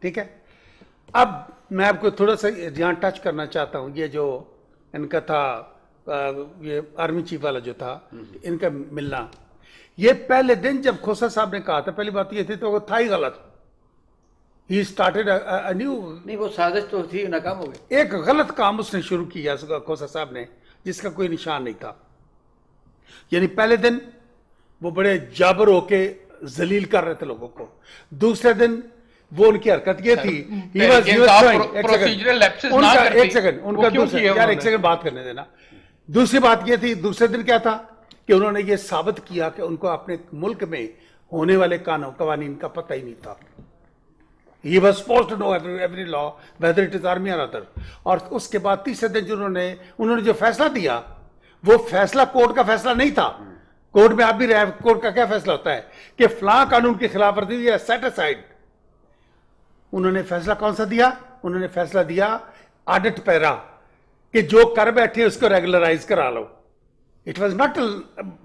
ٹھیک ہے؟ اب میں آپ کو تھوڑا سا یہاں ٹچ کرنا چاہتا ہوں۔ یہ جو ان کا تھا یہ آرمی چیف والا جو تھا ان کا ملنا۔ یہ پہلے دن جب کھوسا صاحب نے کہا تھا پہلی بات یہ تھی تو وہ تھا ہی غلط۔ ہی اسٹارٹیڈ نیو نہیں وہ سازش تو تھی ناکام ہو گئی ایک غلط کام اس نے شروع کیا کھوسا صاحب نے جس کا کوئی نشان نہیں تھا۔ یعنی پہلے دن وہ بڑے جابر ہو کے ذلیل کر رہے تھے لوگوں کو۔ دوسرے دن وہ ان کی حرکت یہ تھی ایک سیکنڈ ان کا دوسرے یار ایک سیکنڈ بات کرنے دینا۔ دوسری بات یہ تھی دوسرے دن کیا تھا؟ کہ انہوں نے یہ ثابت کیا کہ ان کو اپنے ملک میں ہونے والے قانون قوانین کا پتہ ہی نہیں تھا۔ He was suppose to know every law whether it is army or other اور اس کے بعد تیسرے دن جنہوں نے انہوں نے جو فیصلہ دیا، وہ فیصلہ کورٹ کا فیصلہ نہیں تھا۔ کورٹ میں آپ بھی رہے، کورٹ کا کیا فیصلہ ہوتا ہے؟ کہ فلاں قانون کی خلاف ورزی ہوئی ہے سیٹ اسائڈ انہوں نے فیصلہ کون سا دیا؟ انہوں نے فیصلہ دیا آڈٹ پیرا، کہ جو کر بیٹھے اس کو ریگولرائز کرا لو۔ اٹ واز ناٹ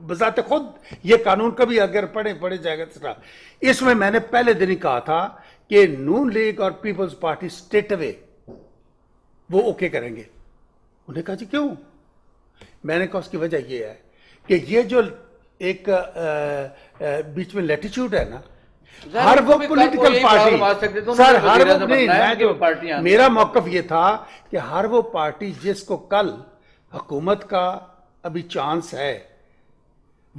بذات خود یہ قانون کبھی اگر پڑھے پڑھے جائے گا اس میں میں نے پہلے دن ہی کہا تھا کہ نون لیگ اور پیپلز پارٹی سٹیٹ اوے وہ اوکے کریں گے۔ انہیں کہا جی کیوں؟ میں نے کہا اس کی وجہ یہ ہے کہ یہ جو ایک بیچ میں لیٹیچیوڈ ہے نا ہر وہ پولیٹیکل پارٹی سر ہر وہ نہیں میرا موقف یہ تھا کہ ہر وہ پارٹی جس کو کل حکومت کا ابھی چانس ہے۔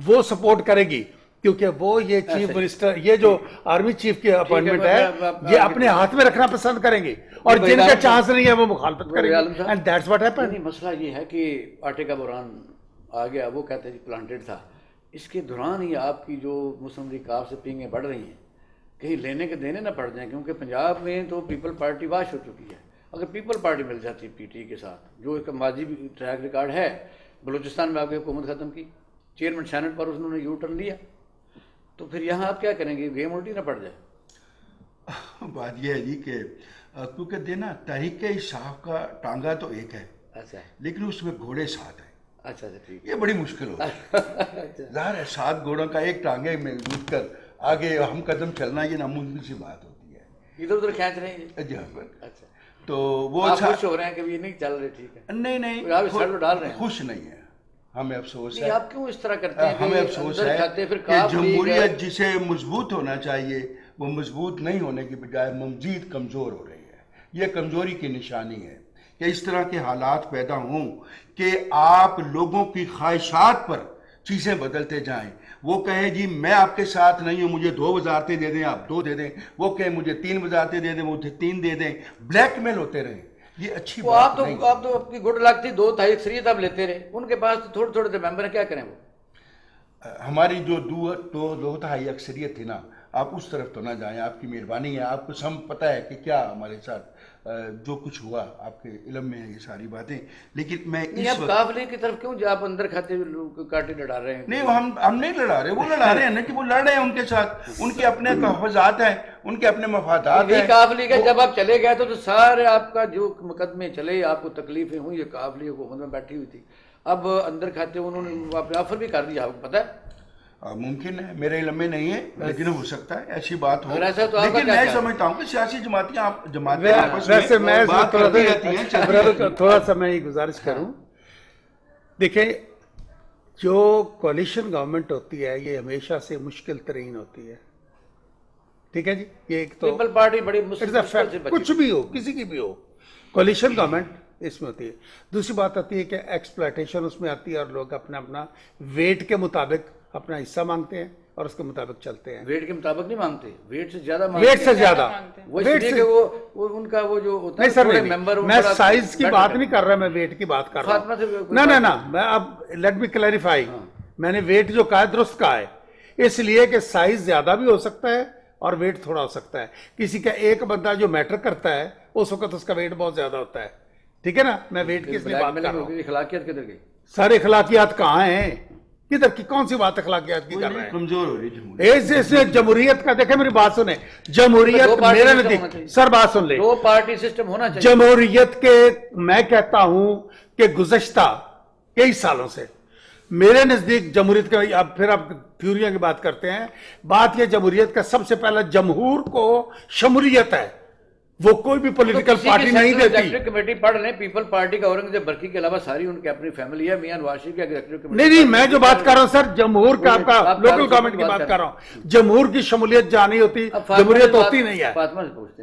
وہ سپورٹ کرے گی کیونکہ وہ یہ چیف منسٹر یہ جو آرمی چیف کی اپوائنٹمنٹ ہے یہ اپنے ہاتھ میں رکھنا پسند کریں گے۔ اور جن کا چانس نہیں ہے وہ مخالفت کریں گے۔ اینڈ دیٹس واٹ ہیپن مسئلہ یہ ہے کہ آٹے کا بحران آ گیا وہ کہتے ہیں پلانٹڈ تھا۔ اس کے دوران ہی آپ کی جو مسلم لیگ کاف سے پینگیں بڑھ رہی ہیں کہیں لینے کے دینے نہ پڑ جائیں کیونکہ پنجاب میں تو پیپل پارٹی واش ہو چکی ہے۔ اگر پیپل پارٹی مل جاتی پی ٹی کے ساتھ جو ایک ماضی ٹریک ریکارڈ ہے بلوچستان میں آپ کی حکومت ختم کی چیئرمین سینٹ پر انہوں نے یو ٹرن لیا۔ تو پھر یہاں آپ کیا کریں گے؟ گیم الٹی نہ پڑ جائے۔ بات یہ ہے جی کہ کیونکہ دینا تحریک شاہ کا ٹانگا تو ایک ہے اچھا۔ لیکن اس میں گھوڑے ساتھ ہیں۔ اچھا اچھا ٹھیک۔ یہ بڑی مشکل ہو ظاہر ہے سات گھوڑوں کا ایک ٹانگے میں جوت کر آگے ہم قدم چلنا یہ ناممکن سی بات ہوتی ہے۔ ادھر ادھر کھینچ رہے ہیں۔ جی ہاں اچھا۔ تو وہ خوش ہو رہے ہیں کہ یہ نہیں چل رہے ٹھیک ہے۔ نہیں نہیں آپ ڈال رہے ہیں۔ خوش نہیں ہے ہمیں افسوس ہے۔ آپ کیوں اس طرح کرتے ہیں ہمیں افسوس ہے کہ جمہوریت جسے مضبوط ہونا چاہیے وہ مضبوط نہیں ہونے کی بجائے مزید کمزور ہو رہی ہے۔ یہ کمزوری کی نشانی ہے کہ اس طرح کے حالات پیدا ہوں کہ آپ لوگوں کی خواہشات پر چیزیں بدلتے جائیں۔ وہ کہیں جی میں آپ کے ساتھ نہیں ہوں مجھے دو وزارتیں دے دیں آپ دو دے دیں۔ وہ کہیں مجھے تین وزارتیں دے دیں مجھے تین دے دیں۔ بلیک میل ہوتے رہیں یہ اچھی وہ آپ بات تو آپ تو اپنی گڈ لک تھی دو تھا اکثریت آپ لیتے رہے۔ ان کے پاس تو تھوڑے تھوڑے سے ممبر ہیں کیا کریں وہ؟ ہماری جو دو دو دو تہائی اکثریت تھی نا آپ اس طرف تو نہ جائیں۔ آپ کی مہربانی ہے آپ کو سم پتہ ہے کہ کیا ہمارے ساتھ جو کچھ ہوا آپ کے علم میں ہے یہ ساری باتیں۔ لیکن میں اس وقت قافلے کی طرف کیوں جا آپ اندر کھاتے کاٹے لڑا رہے ہیں؟ نہیں ہم ہم نہیں لڑا رہے وہ لڑا رہے ہیں نا کہ وہ لڑ رہے ہیں ان کے ساتھ۔ ان کے اپنے تحفظات ہیں ان کے اپنے مفادات ہیں۔ قافلی کا جب آپ چلے گئے تو سارے آپ کا جو مقدمے چلے آپ کو تکلیفیں ہوئی یہ قافلی حکومت میں بیٹھی ہوئی تھی۔ اب اندر کھاتے انہوں نے آفر بھی کر دیا آپ کو پتہ ہے؟ ممکن ہے میرے علم میں نہیں ہے لیکن ہو سکتا ہے ایسی بات ہو۔ لیکن میں؟ سمجھتا ہوں کہ سیاسی جماعتیں آپ جماعتیں ویسے میں تھوڑا سا ہیں۔ تھوڑا سا میں گزارش کروں۔ دیکھیں جو کولیشن گورنمنٹ ہوتی ہے یہ ہمیشہ سے مشکل ترین ہوتی ہے۔ ٹھیک ہے جی؟ یہ ایک تو پیپل پارٹی بڑی مشکل کچھ بھی ہو کسی کی بھی ہو کولیشن گورنمنٹ اس میں ہوتی ہے۔ دوسری بات آتی ہے کہ ایکسپلائٹیشن اس میں آتی ہے اور لوگ اپنا اپنا ویٹ کے مطابق اپنا حصہ مانگتے ہیں اور اس کے مطابق چلتے ہیں۔ ویٹ کے مطابق نہیں مانگتے ویٹ سے زیادہ مانگتے ویٹ سے زیادہ۔ وہ ان کا وہ جو ہوتا نہیں سر ممبر میں سائز کی بات نہیں کر رہا میں ویٹ کی بات کر رہا ہوں۔ نہ نہ میں اب لیٹ می کلیریفائی۔ میں نے ویٹ جو کہا ہے درست کہا ہے۔ اس لیے کہ سائز زیادہ بھی ہو سکتا ہے اور ویٹ تھوڑا ہو سکتا ہے۔ کسی کا ایک بندہ جو میٹر کرتا ہے اس وقت اس کا ویٹ بہت زیادہ ہوتا ہے۔ ٹھیک ہے نا؟ میں ویٹ کی اس لیے بات کر رہا ہوں۔ اخلاقیت کدھر گئی؟ سارے اخلاقیات کہاں ہیں؟ کدھر کی کون سی بات اخلاقیات کی کر رہے ہیں؟ کمزور ہو رہی اس میں جمہوریت کا دیکھیں میری بات سنیں۔ جمہوریت ہونا نزدیک۔ سر بات سن لیں۔ دو پارٹی سسٹم ہونا چاہیے۔ جمہوریت کے میں کہتا ہوں کہ گزشتہ کئی سالوں سے میرے نزدیک جمہوریت کا اب پھر اب تھیوریاں کی بات کرتے ہیں۔ بات یہ جمہوریت کا سب سے پہلا جمہور کو شمولیت ہے۔ وہ کوئی بھی پولیٹیکل پارٹی نہیں دیتی۔ کمیٹی پڑھ لیں پیپل پارٹی کا اورنگزیب برقی کے علاوہ ساری ان کی اپنی فیملی ہے میاں نواز شریف کی نہیں نہیں میں جو بات کر رہا ہوں سر جمہور کا آپ کا لوکل گورنمنٹ کی بات کر رہا ہوں۔ جمہور کی شمولیت جہاں نہیں ہوتی جمہوریت ہوتی نہیں ہے۔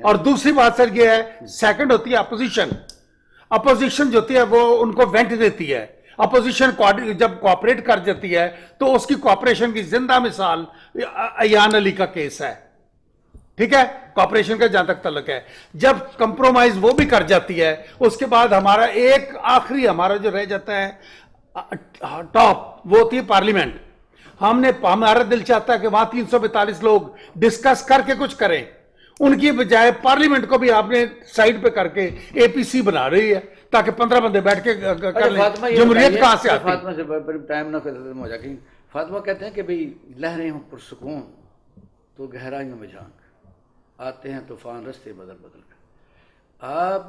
اور دوسری بات سر یہ ہے سیکنڈ ہوتی ہے اپوزیشن اپوزیشن جو ہوتی ہے وہ ان کو وینٹ دیتی ہے۔ اپوزیشن جب کوآپریٹ کر جاتی ہے تو اس کی کوآپریشن کی زندہ مثال ایان علی کا کیس ہے۔ ٹھیک ہے؟ کوآپریشن کا جہاں تک تعلق ہے۔ جب کمپرومائز وہ بھی کر جاتی ہے اس کے بعد ہمارا ایک آخری ہمارا جو رہ جاتا ہے ٹاپ وہ ہوتی ہے پارلیمنٹ ہم نے ہمارا دل چاہتا ہے کہ وہاں تین سو بیتالیس لوگ ڈسکس کر کے کچھ کریں۔ ان کی بجائے پارلیمنٹ کو بھی آپ نے سائڈ پہ کر کے اے پی سی بنا رہی ہے تاکہ پندرہ بندے بیٹھ کے کر لیں۔ جمہوریت کہاں سے آتی؟ فاطمہ سے ٹائم نہ ختم ہو جائے فاطمہ کہتے ہیں کہ بھئی لہریں ہوں پرسکون تو گہرائیوں میں جھانک۔ آتے ہیں طوفان رستے بدل بدل کر۔ آپ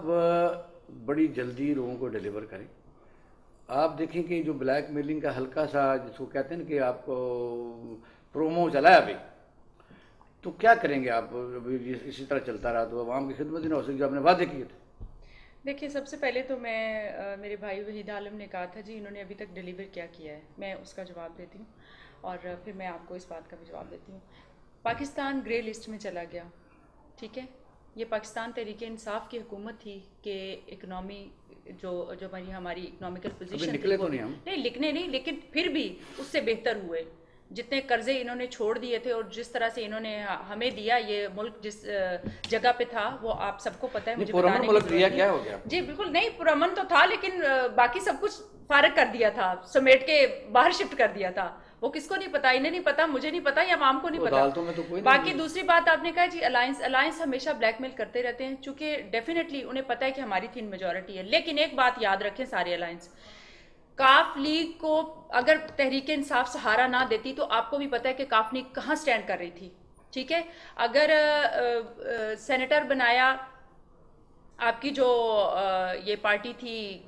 بڑی جلدی لوگوں کو ڈیلیور کریں۔ آپ دیکھیں کہ جو بلیک میلنگ کا ہلکا سا جس کو کہتے ہیں کہ آپ کو پرومو چلا ہے ابھی، تو کیا کریں گے آپ؟ ابھی اسی طرح چلتا رہا تو عوام کی خدمت ہی نہ ہو سکتی، جو آپ نے وعدے کیے تھے۔ دیکھیے، سب سے پہلے تو میں میرے بھائی وحید عالم نے کہا تھا جی انہوں نے ابھی تک ڈیلیور کیا کیا ہے۔ میں اس کا جواب دیتی ہوں اور پھر میں آپ کو اس بات کا بھی جواب دیتی ہوں۔ پاکستان گرے لسٹ میں چلا گیا۔ ٹھیک ہے؟ یہ پاکستان تحریک انصاف کی حکومت تھی کہ اکنامی جو جو ہماری ہماری اکنامیکل پوزیشن نکلے تو نہیں ہم؟ نہیں لکھنے نہیں لیکن پھر بھی اس سے بہتر ہوئے۔ جتنے قرضے انہوں نے چھوڑ دیے تھے اور جس طرح سے انہوں نے ہمیں دیا یہ ملک جس جگہ پہ تھا وہ آپ سب کو پتہ ہے مجھے پرامن ملک دیا کیا ہو گیا؟ جی بالکل نہیں پرامن تو تھا لیکن باقی سب کچھ فارغ کر دیا تھا سمیٹ کے باہر شفٹ کر دیا تھا۔ وہ کس کو نہیں پتا؟ انہیں نہیں پتا؟ مجھے نہیں پتا یا عوام کو نہیں پتا؟ باقی دوسری بات آپ نے کہا جی الائنس الائنس ہمیشہ بلیک میل کرتے رہتے ہیں چونکہ ڈیفینیٹلی انہیں پتا ہے کہ ہماری تھن میجورٹی ہے۔ لیکن ایک بات یاد رکھیں سارے الائنس کاف لیگ کو اگر تحریک انصاف سہارا نہ دیتی تو آپ کو بھی پتا ہے کہ کاف لیگ کہاں سٹینڈ کر رہی تھی۔ ٹھیک ہے؟ اگر سینیٹر بنایا آپ کی جو یہ پارٹی تھی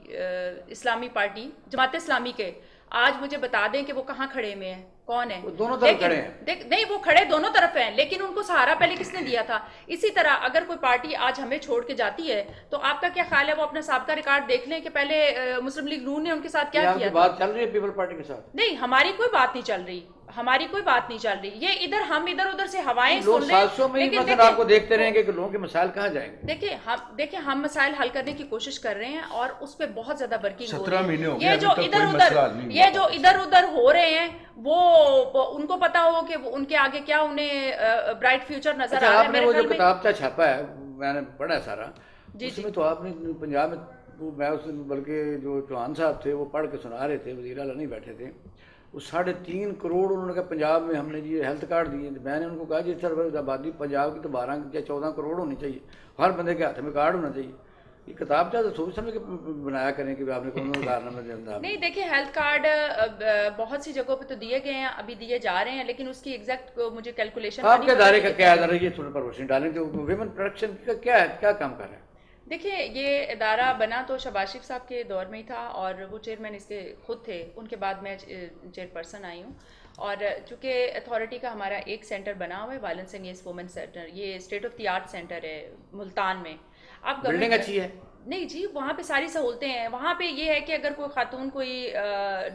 اسلامی پارٹی جماعت اسلامی کے آج مجھے بتا دیں کہ وہ کہاں کھڑے میں ہیں؟ کون ہے؟ دونوں طرف کھڑے ہیں۔ نہیں وہ کھڑے دونوں طرف ہیں لیکن ان کو سہارا پہلے کس نے دیا تھا؟ اسی طرح اگر کوئی پارٹی آج ہمیں چھوڑ کے جاتی ہے تو آپ کا کیا خیال ہے؟ وہ اپنا سابقہ ریکارڈ دیکھ لیں کہ پہلے مسلم لیگ نون نے ان کے ساتھ کیا کیا بات چل رہی ہے پیپل پارٹی کے ساتھ۔ نہیں ہماری کوئی بات نہیں چل رہی۔ ہماری کوئی بات نہیں چل رہی۔ یہ ادھر ہم ادھر ادھر سے ہوائیں سن رہے ہیں سالسوں میں ہی لیکن آپ کو دیکھتے رہیں گے کہ لوگوں کے مسائل کہاں جائیں گے۔ دیکھیں ہم دیکھیں ہم مسائل حل کرنے کی کوشش کر رہے ہیں اور اس پہ بہت زیادہ برکنگ ہو رہی ہے۔ یہ جو ادھر ادھر یہ جو ادھر ادھر ہو رہے ہیں وہ ان کو پتا ہو کہ ان کے آگے کیا انہیں برائٹ فیوچر نظر اچھا آ رہا ہے آپ نے میرے وہ جو میں۔ کتابچہ چھاپا ہے میں نے پڑھا ہے سارا۔ جی، اس جی۔ میں تو آپ نے پنجاب میں وہ میں اس بلکہ جو چوہان صاحب تھے وہ پڑھ کے سنا رہے تھے وزیر اعلیٰ نہیں بیٹھے تھے۔ وہ ساڑھے تین کروڑ انہوں نے کہا پنجاب میں ہم نے جی ہیلتھ کارڈ دیے میں نے ان کو کہا جی سر آبادی پنجاب کی تو بارہ یا چودہ کروڑ ہونی چاہیے۔ ہر بندے کے ہاتھ میں کارڈ ہونا چاہیے۔ یہ کتاب تو سوچ سمجھ کے بنایا کریں کہ آپ نے کون نہیں دیکھیں ہیلتھ کارڈ بہت سی جگہوں پہ تو دیے گئے ہیں ابھی دیے جا رہے ہیں لیکن اس کی ایگزیکٹ مجھے کیلکولیشن آپ کے ادارے کا کیا ادارہ یہ تھوڑے پر روشنی ڈالیں جو ویمن پروڈکشن کا کیا ہے؟ کیا کام کر رہے ہیں؟ دیکھیے، یہ ادارہ بنا تو شباشف صاحب کے دور میں ہی تھا اور وہ چیئرمین اس کے خود تھے۔ ان کے بعد میں چیئر پرسن آئی ہوں۔ اور چونکہ اتھارٹی کا ہمارا ایک سینٹر بنا ہوا ہے وائلنس یس وومن سینٹر یہ state of the art centre ہے ملتان میں۔ آپ بلڈنگ اچھی ہے۔ نہیں جی وہاں پہ ساری سہولتیں ہیں۔ وہاں پہ یہ ہے کہ اگر کوئی خاتون، کوئی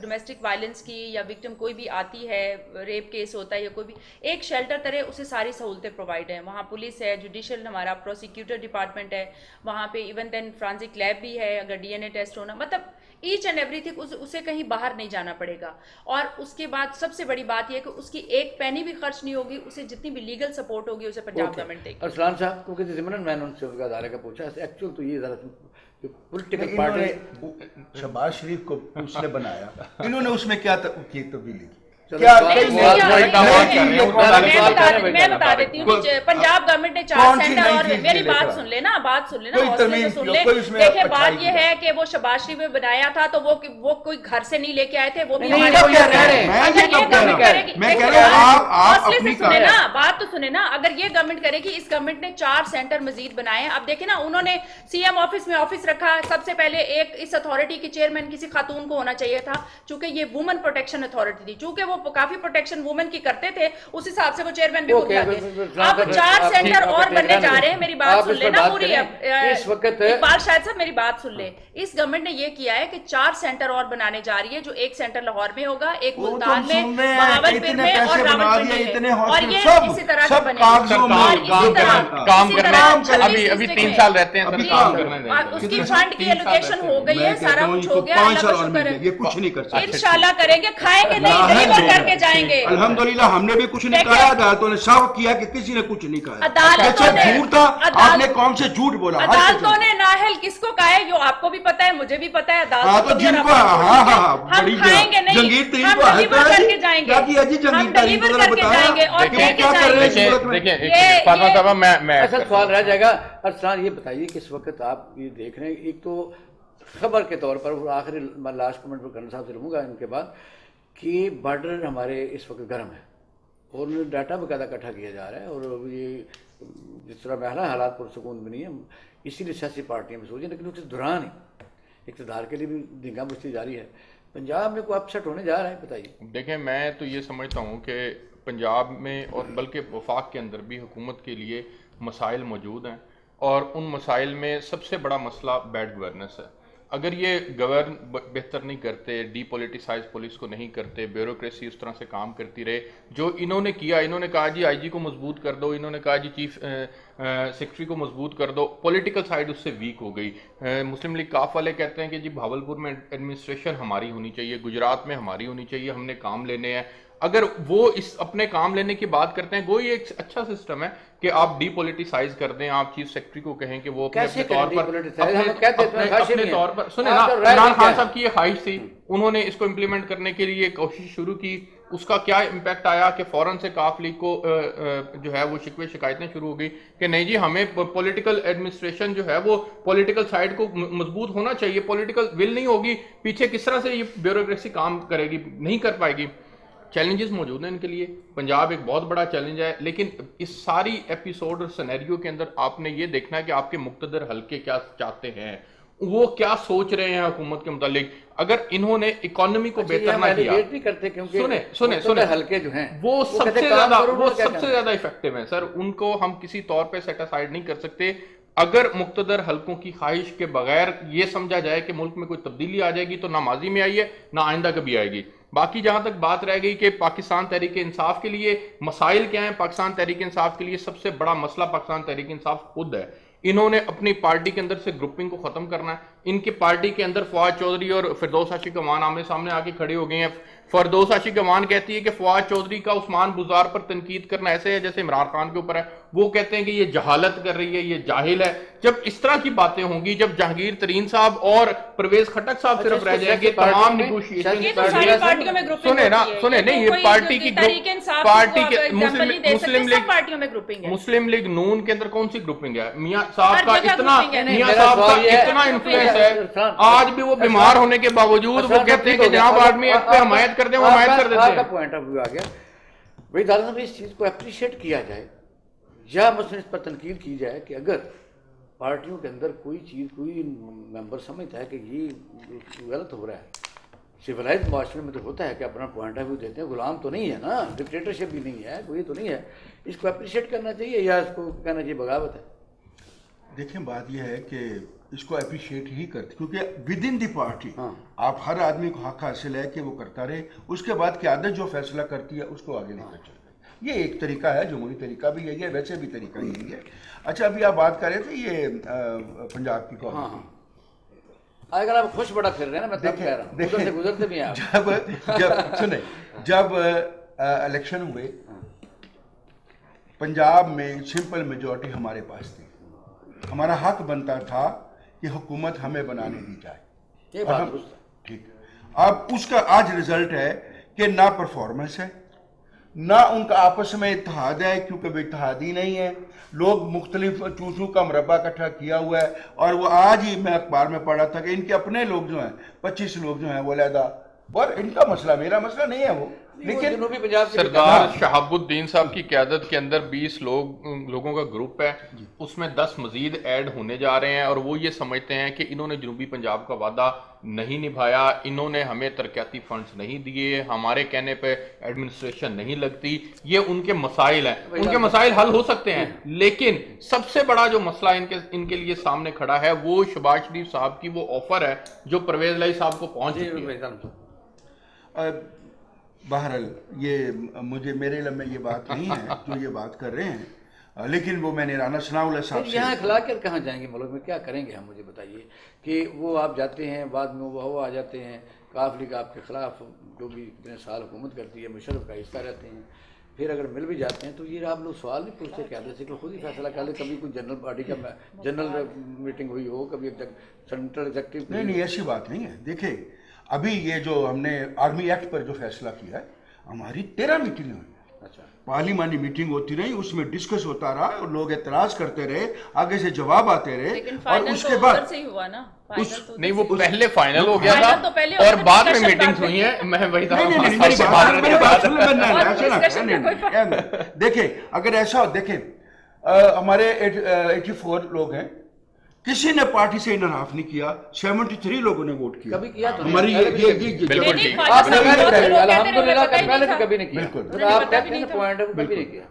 ڈومیسٹک وائلنس کی یا وکٹم کوئی بھی آتی ہے ریپ کیس ہوتا ہے یا کوئی بھی، ایک شیلٹر طرح اسے ساری سہولتیں پرووائڈ ہیں۔ وہاں پولیس ہے جوڈیشل ہمارا پروسیکیوٹر ڈپارٹمنٹ ہے۔ وہاں پہ ایون دین فرانزک لیب بھی ہے۔ اگر ڈی این اے ٹیسٹ ہونا مطلب ایچ اینڈ ایوری تھنگ اسے کہیں باہر نہیں جانا پڑے گا۔ اور اس کے بعد سب سے بڑی بات یہ ہے کہ اس کی ایک پینی بھی خرچ نہیں ہوگی اسے جتنی بھی لیگل سپورٹ ہوگی اسے پنجاب گورنمنٹ دے گی۔ ارسلان صاحب کیونکہ ضمن میں نے ان سے ان کا ادارے کا پوچھا ایکچوئل تو یہ ذرا پولیٹیکل پارٹی شہباز شریف کو اس نے بنایا۔ انہوں نے اس میں کیا کی تبدیلی کی؟ میں بتا- دیتی ہوں پنجاب گورنمنٹ نے چار سینٹر اور میری بات سن لینا بات سن لینا سن؟ لے۔ دیکھیں بات یہ ہے؟ کہ وہ شباز شریف میں بنایا تھا تو وہ وہ کوئی گھر سے نہیں لے کے آئے تھے وہ بھی نا بات تو سنیں نا اگر یہ گورنمنٹ کرے گی اس گورنمنٹ نے چار سینٹر مزید بنائے اب دیکھیں نا انہوں نے سی ایم آفس میں آفس رکھا۔ سب سے پہلے ایک اس اتھارٹی کی چیئرمین کسی خاتون کو ہونا چاہیے تھا چونکہ یہ وومن پروٹیکشن اتھارٹی تھی۔ چونکہ وہ کافی پروٹیکشن وومن کی کرتے تھے اس حساب سے وہ چیئرمین بھی خود لاتے اب بس- چار آپ سینٹر اور بننے جا رہے ہیں۔ ہیں میری بات آپ سن اس پر لینا پوری اس وقت- اقبال شاہد صاحب میری بات سن لے۔ اس گورنمنٹ نے یہ کیا ہے کہ چار سینٹر اور بنانے جا رہی ہے جو ایک سینٹر لاہور میں ہوگا ایک ملتان میں ہیں بہاول پور اتنے میں اور راولپنڈی دیے میں۔ اور یہ اسی طرح سب کے بنے کام اسی طرح کرنا کرنا کرنا ابھی ابھی تین سال رہتے ہیں ابھی سب جی، کام گے اس کی فنڈ کی ایلوکیشن ہو ہیں۔ گئی ہے سارا کچھ ہو گیا یہ کچھ نہیں کر سکتے۔ انشاءاللہ کریں گے کھائیں گے نہیں کر کے جائیں گے۔ الحمدللہ ہم نے بھی کچھ نہیں کہا عدالتوں نے صاف کیا کہ کسی نے کچھ نہیں کہا۔ عدالتوں اچھا نے- جھوٹ تھا آپ نے کون سے جھوٹ بولا؟ عدالتوں نے نااہل کس کو کہا ہے؟ جو آپ کو بھی پتا ہے مجھے بھی پتا ہے ہاں عدالتوں آپ ہاں ہاں بھی- ہم کھائیں گے۔ نہیں ہم ڈلیور کر کے جائیں گے۔ کیا کیا جی ہم ڈلیور کر کے جائیں گے اور وہ کے کیا کر جائیں رہے گے ہیں دیکھیں فاطمہ صاحبہ میں میں اصل سوال رہ جائے گا۔ ارسلان یہ بتائیے کہ اس وقت آپ یہ دیکھ رہے ہیں؟ ایک تو خبر کے طور پر آخری میں لاسٹ کمنٹ پر کرنا صاحب سے لوں گا ان کے بعد۔ کہ بارڈر ہمارے اس وقت گرم ہے اور ڈاٹا باقاعدہ اکٹھا کیا جا رہا ہے اور یہ جس طرح محلہ حالات پرسکون بھی نہیں ہے اسی لیے سیاسی پارٹیاں بھی سوچیں، لیکن اس کے دوران ہی اقتدار کے لیے بھی دھنگا بستی جاری ہے۔ پنجاب میں کوئی اپسٹ ہونے جا رہا ہے، بتائیے۔ دیکھیں، میں تو یہ سمجھتا ہوں کہ پنجاب میں اور بلکہ وفاق کے اندر بھی حکومت کے لیے مسائل موجود ہیں اور ان مسائل میں سب سے بڑا مسئلہ بیڈ گورننس ہے۔ اگر یہ گورن بہتر نہیں کرتے ڈی پولیٹیسائز پولیس کو نہیں کرتے بیوروکریسی اس طرح سے کام کرتی رہے، جو انہوں نے کیا، انہوں نے کہا جی آئی جی کو مضبوط کر دو، انہوں نے کہا جی چیف سیکرٹری کو مضبوط کر دو پولیٹیکل سائیڈ اس سے ویک ہو گئی۔ مسلم لیگ کاف والے کہتے ہیں کہ جی بھاولپور میں ایڈمنسٹریشن ہماری ہونی چاہیے، گجرات میں ہماری ہونی چاہیے، ہم نے کام لینے ہیں۔ اگر وہ اس اپنے کام لینے کی بات کرتے ہیں وہ یہ ایک اچھا سسٹم ہے کہ آپ ڈی پولیٹیسائز کر دیں آپ چیف سیکرٹری کو کہیں کہ وہ اپنے طور پر سنیں آپ نا عمران خان؟ صاحب کی یہ خواہش تھی انہوں نے اس کو امپلیمنٹ کرنے کے لیے کوشش شروع کی۔ اس کا کیا امپیکٹ آیا کہ فوراں سے کاف لیگ کو جو ہے وہ شکوے شکایتیں شروع ہو گئی کہ نہیں جی ہمیں پولیٹیکل ایڈمنسٹریشن جو ہے وہ پولیٹیکل سائیڈ کو مضبوط ہونا چاہیے پولیٹیکل ول نہیں ہوگی پیچھے کس طرح سے یہ بیوروکریسی کام کرے گی نہیں کر پائے گی۔ چیلنجز موجود ہیں ان کے لیے۔ پنجاب ایک بہت بڑا چیلنج ہے لیکن اس ساری ایپیسوڈ اور سینیریو کے اندر آپ نے یہ دیکھنا ہے کہ آپ کے مقتدر حلقے کیا چاہتے ہیں۔ وہ کیا سوچ رہے ہیں حکومت کے متعلق؟ اگر انہوں نے اکانومی کو بہتر نہ کیا۔ کرتے حلقے جو ہیں وہ سب سے زیادہ وہ سب سے؟ زیادہ افیکٹو ہیں۔ سر ان کو ہم کسی طور پہ سیٹ اسائڈ نہیں کر سکتے۔ اگر مقتدر حلقوں کی خواہش کے بغیر یہ سمجھا جائے کہ ملک میں کوئی تبدیلی آ جائے گی تو نہ ماضی میں آئی ہے نہ آئندہ کبھی آئے گی۔ باقی جہاں تک بات رہ گئی کہ پاکستان تحریک انصاف کے لیے، مسائل کیا ہیں؟ پاکستان تحریک انصاف کے لیے سب سے بڑا مسئلہ پاکستان تحریک انصاف خود ہے۔ انہوں نے اپنی پارٹی کے اندر سے گروپنگ کو ختم کرنا ہے۔ ان کی پارٹی کے اندر فواد چودھری اور فردوس عاشق امان آمنے سامنے آ کے کھڑے ہو گئے ہیں۔ فردوس عاشق امان کہتی ہے کہ فواد چودھری کا عثمان بزار پر تنقید کرنا ایسے ہے جیسے عمران خان کے اوپر ہے۔ وہ کہتے ہیں کہ یہ جہالت کر رہی ہے یہ جاہل ہے۔ جب اس طرح کی باتیں ہوں گی جب جہانگیر ترین صاحب اور پرویز خٹک صاحب اچھا، صرف رہ جائیں گے سیاسی تمام نیگوشیشن یہ تو پارٹی ساری ایسا- پارٹیوں میں گروپنگ سنیں نا سنیں نہیں یہ پارٹی کی پارٹی کے مسلم لیگ مسلم لیگ نون کے اندر کون سی گروپنگ ہے؟ میاں صاحب کا اتنا۔ میاں صاحب کا اتنا انفلوئنس ہے۔ آج بھی وہ بیمار ہونے کے باوجود وہ کہتے ہیں کہ جناب آدمی ایک پہ حمایت کر دیں وہ حمایت کر دیتے آپ کا ہیں۔ پوائنٹ آف ویو آ گیا بھائی دادا صاحب اس چیز کو اپریشیٹ کیا جائے یا مثلا اس پر تنقید کی جائے کہ اگر پارٹیوں کے اندر کوئی چیز کوئی ممبر سمجھتا ہے کہ یہ غلط ہو رہا ہے۔ سولائز معاشرے میں تو ہوتا ہے کہ اپنا پوائنٹ آف ویو دیتے ہیں غلام تو نہیں ہے نا ڈکٹیٹرشپ بھی نہیں ہے کوئی تو نہیں ہے۔ اس کو اپریشیٹ کرنا چاہیے یا اس کو کہنا چاہیے بغاوت ہے؟ دیکھیں بات یہ ہے کہ اس کو اپریشیٹ ہی کرتے کیونکہ ود ان دی پارٹی ہاں۔ آپ ہر آدمی کو حق حاصل ہے کہ وہ کرتا رہے اس کے بعد قیادت جو فیصلہ کرتی ہے اس کو آگے لے کر چلتا یہ ایک طریقہ ہے جمہوری طریقہ بھی یہی ہے ویسے بھی طریقہ یہی ہے۔ اچھا ابھی آپ بات کر رہے تھے یہ پنجاب کی ہاں قوم۔ ہاں اگر آپ خوش بڑا پھر رہے ہیں نا میں تب کہہ رہا ہوں۔ سے گزرتے بھی ہیں جب جب سنیں جب الیکشن ہوئے پنجاب میں سمپل میجورٹی ہمارے پاس تھی۔ ہمارا حق بنتا تھا کہ حکومت ہمیں بنانے دی جائے۔ ٹھیک۔ اب اس کا آج رزلٹ ہے کہ نہ پرفارمنس ہے نہ ان کا آپس میں اتحاد ہے کیونکہ وہ اتحادی نہیں ہے لوگ مختلف چوچو کا مربع اکٹھا کیا ہوا ہے۔ اور وہ آج ہی میں اخبار میں پڑھا تھا کہ ان کے اپنے لوگ جو ہیں پچیس لوگ جو ہیں وہ علیحدہ اور ان کا مسئلہ میرا مسئلہ نہیں ہے وہ۔ لیکن جنوبی پنجاب سردار شہاب الدین صاحب کی قیادت کے اندر بیس لوگ لوگوں کا گروپ ہے۔ اس میں دس مزید ایڈ ہونے جا رہے ہیں اور وہ یہ سمجھتے ہیں کہ انہوں نے جنوبی پنجاب کا وعدہ نہیں نبھایا۔ انہوں نے ہمیں ترقیاتی فنڈز نہیں دیے ہمارے کہنے پہ ایڈمنسٹریشن نہیں لگتی۔ یہ ان کے مسائل ہیں۔ ان کے مسائل حل ہو سکتے ہیں۔ لیکن سب سے بڑا جو مسئلہ ان کے ان کے لیے سامنے کھڑا ہے وہ شباز شریف صاحب کی وہ آفر ہے جو پرویز لائی صاحب کو پہنچ جی چکی ہے۔ بہرحال یہ مجھے میرے میں یہ بات نہیں ہے جو یہ بات کر رہے ہیں لیکن وہ میں نے رانا ثناء اللہ صاحب یہاں اخلاقیت کہاں جائیں گے ملک میں؟ کیا کریں گے ہم؟ مجھے بتائیے کہ وہ آپ جاتے ہیں بعد میں وہ آ جاتے ہیں کاف لیگ آپ کے خلاف جو بھی اتنے سال حکومت کرتی ہے مشرف کا حصہ رہتے ہیں۔ پھر اگر مل بھی جاتے ہیں تو یہ آپ لوگ سوال نہیں پوچھتے قیادت سے کہ خود ہی فیصلہ کر لے کبھی کوئی جنرل پارٹی کا جنرل میٹنگ ہوئی ہو کبھی سینٹرل ایگزیکٹو نہیں نہیں ایسی بات نہیں ہے۔ دیکھیں ابھی یہ جو ہم نے آرمی ایکٹ پر جو فیصلہ کیا ہے ہماری تیرہ میٹنگیں ہوئی۔ اچھا۔ پارلیمانی میٹنگ ہوتی رہی اس میں ڈسکس ہوتا رہا اور لوگ اعتراض کرتے رہے آگے سے جواب آتے رہے اور اس کے بعد نہیں وہ پہلے فائنل ہو گیا تھا اور بعد میں بعد ہوئی ہیں۔ میں۔ وہی دیکھیں اگر ایسا ہو دیکھیں ہمارے ایٹی فور لوگ ہیں۔ کسی نے پارٹی سے انحراف نہیں کیا سیونٹی تھری لوگوں نے ووٹ کیا۔ کبھی کیا تو نہیں، ہماری بالکل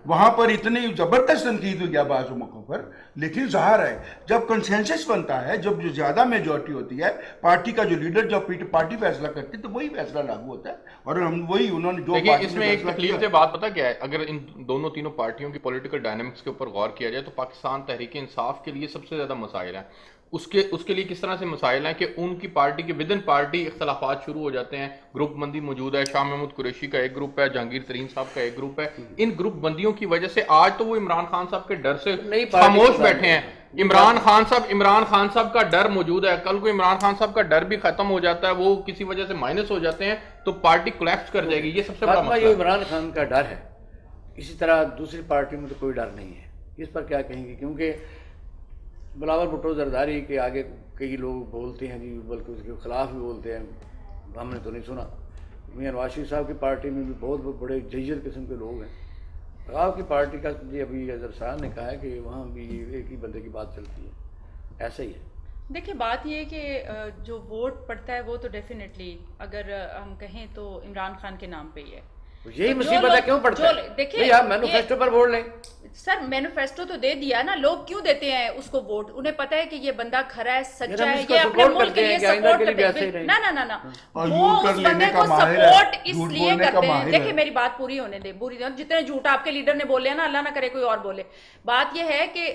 وہاں پر اتنی زبردست تنقید ہوئی بعض موقعوں پر لیکن ظاہر ہے جب کنسنسس بنتا ہے جب جو زیادہ میجورٹی ہوتی ہے پارٹی کا جو لیڈر جب پارٹی فیصلہ کرتی ہے تو وہی فیصلہ لاگو ہوتا ہے۔ اور ہم وہی انہوں نے جو اس میں ایک تکلیف کیا- سے بات پتہ کیا ہے اگر ان دونوں تینوں پارٹیوں کی پولیٹیکل ڈائنامکس کے اوپر غور کیا جائے تو پاکستان تحریک انصاف کے لیے سب سے زیادہ مسائل ہیں۔ اس کے اس کے لیے کس طرح سے مسائل ہیں کہ ان کی پارٹی کے ودن پارٹی اختلافات شروع ہو جاتے ہیں؟ گروپ بندی موجود ہے شاہ محمود قریشی کا ایک گروپ ہے جہانگیر ترین صاحب کا ایک گروپ ہے۔ ان گروپ بندیوں کی وجہ سے آج تو وہ عمران خان صاحب کے ڈر سے پارٹی خاموش بیٹھے ہیں۔ عمران خان صاحب عمران خان صاحب کا ڈر موجود ہے۔ کل کو عمران خان صاحب کا ڈر بھی ختم ہو جاتا ہے وہ کسی وجہ سے مائنس ہو جاتے ہیں تو پارٹی کولیپس کر جائے گی۔ یہ سب سے بڑا مسئلہ عمران خان کا ڈر ہے۔ اسی طرح دوسری پارٹیوں میں تو کوئی ڈر نہیں ہے۔ اس پر کیا کہیں گے؟ کیونکہ بلاول بھٹو زرداری کے آگے کئی لوگ بولتے ہیں جی بلکہ اس کے خلاف بھی بولتے ہیں۔ ہم نے تو نہیں سنا۔ میاں نواز شریف صاحب کی پارٹی میں بھی بہت بڑے جیجر قسم کے لوگ ہیں۔ آپ کی پارٹی کا جی ابھی اظہر صاحب نے کہا ہے کہ وہاں بھی ایک ہی بندے کی بات چلتی ہے۔ ایسا ہی ہے۔ دیکھیں بات یہ ہے کہ جو ووٹ پڑتا ہے وہ تو ڈیفینیٹلی اگر ہم کہیں تو عمران خان کے نام پہ ہی ہے۔ یہی مصیبت ہے کیوں پڑتا ہے؟ یہ- مینوفیسٹو پر ووٹ لیں۔ سر مینیفیسٹو تو دے دیا نا لوگ کیوں دیتے ہیں اس کو ووٹ انہیں پتا ہے کہ یہ بندہ کھرا ہے سچا ہے یہ اپنے ملک کے لیے سپورٹ کرتے ہیں۔ نا نا نا وہ اس بندے کو سپورٹ اس لیے کرتے ہیں۔ دیکھیں میری بات پوری ہونے دیں۔ پوری جتنے جھوٹا آپ کے لیڈر نے بولے نا اللہ نہ کرے کوئی اور بولے۔ بات یہ ہے کہ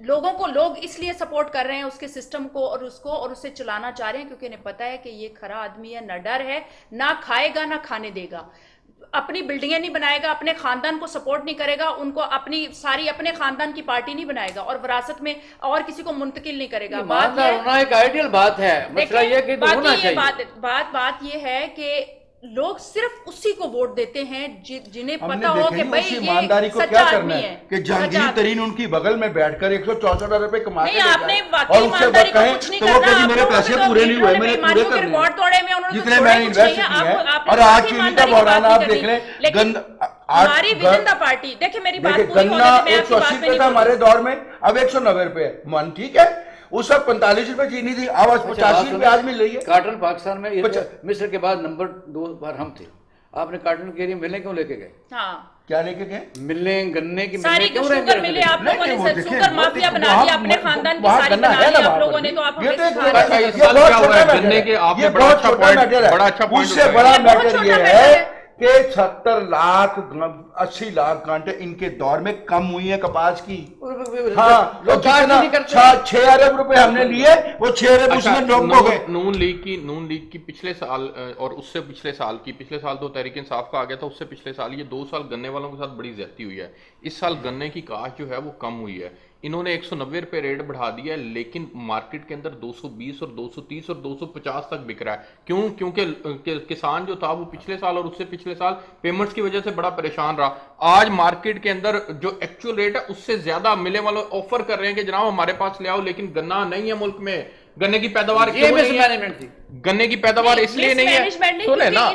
لوگوں کو لوگ اس لیے سپورٹ کر رہے ہیں اس کے سسٹم کو اور اس کو اور اسے چلانا چاہ رہے ہیں کیونکہ انہیں پتا ہے کہ یہ کھرا آدمی ہے نہ ڈر ہے نہ کھائے گا نہ کھانے دے گا۔ اپنی بلڈنگیں نہیں بنائے گا اپنے خاندان کو سپورٹ نہیں کرے گا ان کو اپنی ساری اپنے خاندان کی پارٹی نہیں بنائے گا اور وراثت میں اور کسی کو منتقل نہیں کرے گا۔ بات یہ بات بات یہ ہے کہ لوگ صرف اسی کو ووٹ دیتے ہیں جنہیں پتا ہو کہ بھئی یہ بھائی ایمانداری کو کیا کرنا ہے؟ کہ جہانگیر ترین ان کی بغل میں بیٹھ کر ایک سو چونسٹھ روپے کما کے اور اس سے کہیں تو وہ کہیں میرے پیسے پورے نہیں ہوئے میں نے پورے کر لیں جتنے میں نے انویسٹ کی ہے اور آج چینی کا بحران آپ دیکھ لیں گند ہماری وجندہ پارٹی دیکھیں میری بات پوری ہونے میں میں آپ کی بات میں نہیں ہمارے دور میں اب ایک سو نوے روپے من ٹھیک ہے؟ اس وقت پینتالیس روپے چینی تھی آج اچھا، پچاسی روپے آج مل رہی ہے کارٹن پاکستان میں مصر کے بعد نمبر دو بار ہم تھے۔ آپ نے کارٹن کے لیے ملنے کیوں لے کے گئے؟ ہاں۔ کیا لے کے گئے؟ ملنے گننے کی ساری کو شوگر ملے آپ لوگوں نے شکر مافیا بنا لیا اپنے خاندان کی ساری بنا لیا آپ لوگوں نے تو آپ ہمیں سکھا رہے ہے یہ بہت چھوٹا میٹر ہے۔ بڑا اچھا اس سے بڑا میٹر یہ ہے۔ کہ چھتر لاکھ اسی لاکھ گھنٹے ان کے دور میں کم ہوئی ہیں کپاس کی۔ ہاں چھ ارب روپے ہم نے لیے وہ چھ ارب اچھا، اس میں ڈوب ہو گئے۔ نون لیگ کی نون لیگ کی پچھلے سال اور اس سے پچھلے سال کی پچھلے سال تو تحریک انصاف کا آگیا تھا اس سے پچھلے سال یہ دو سال گنے والوں کے ساتھ بڑی زیادتی ہوئی ہے۔ اس سال گنے کی کاش جو ہے وہ کم ہوئی ہے۔ انہوں نے ایک سو نوے روپے ریٹ بڑھا دیا ہے، لیکن مارکٹ کے اندر دو سو بیس اور دو سو تیس اور دو سو پچاس تک بک رہا ہے۔ کیوں؟ کیونکہ کسان جو تھا وہ پچھلے سال اور اس سے پچھلے سال پیمنٹس کی وجہ سے بڑا پریشان رہا۔ آج مارکیٹ کے اندر جو ایکچوئل ریٹ ہے، اس سے زیادہ ملے والے آفر کر رہے ہیں کہ جناب ہمارے پاس لے آؤ، لیکن گنا نہیں ہے ملک میں۔ گنے کی پیداوار گنے کی پیداوار اس لیے نہیں ہے۔ سنے نا۔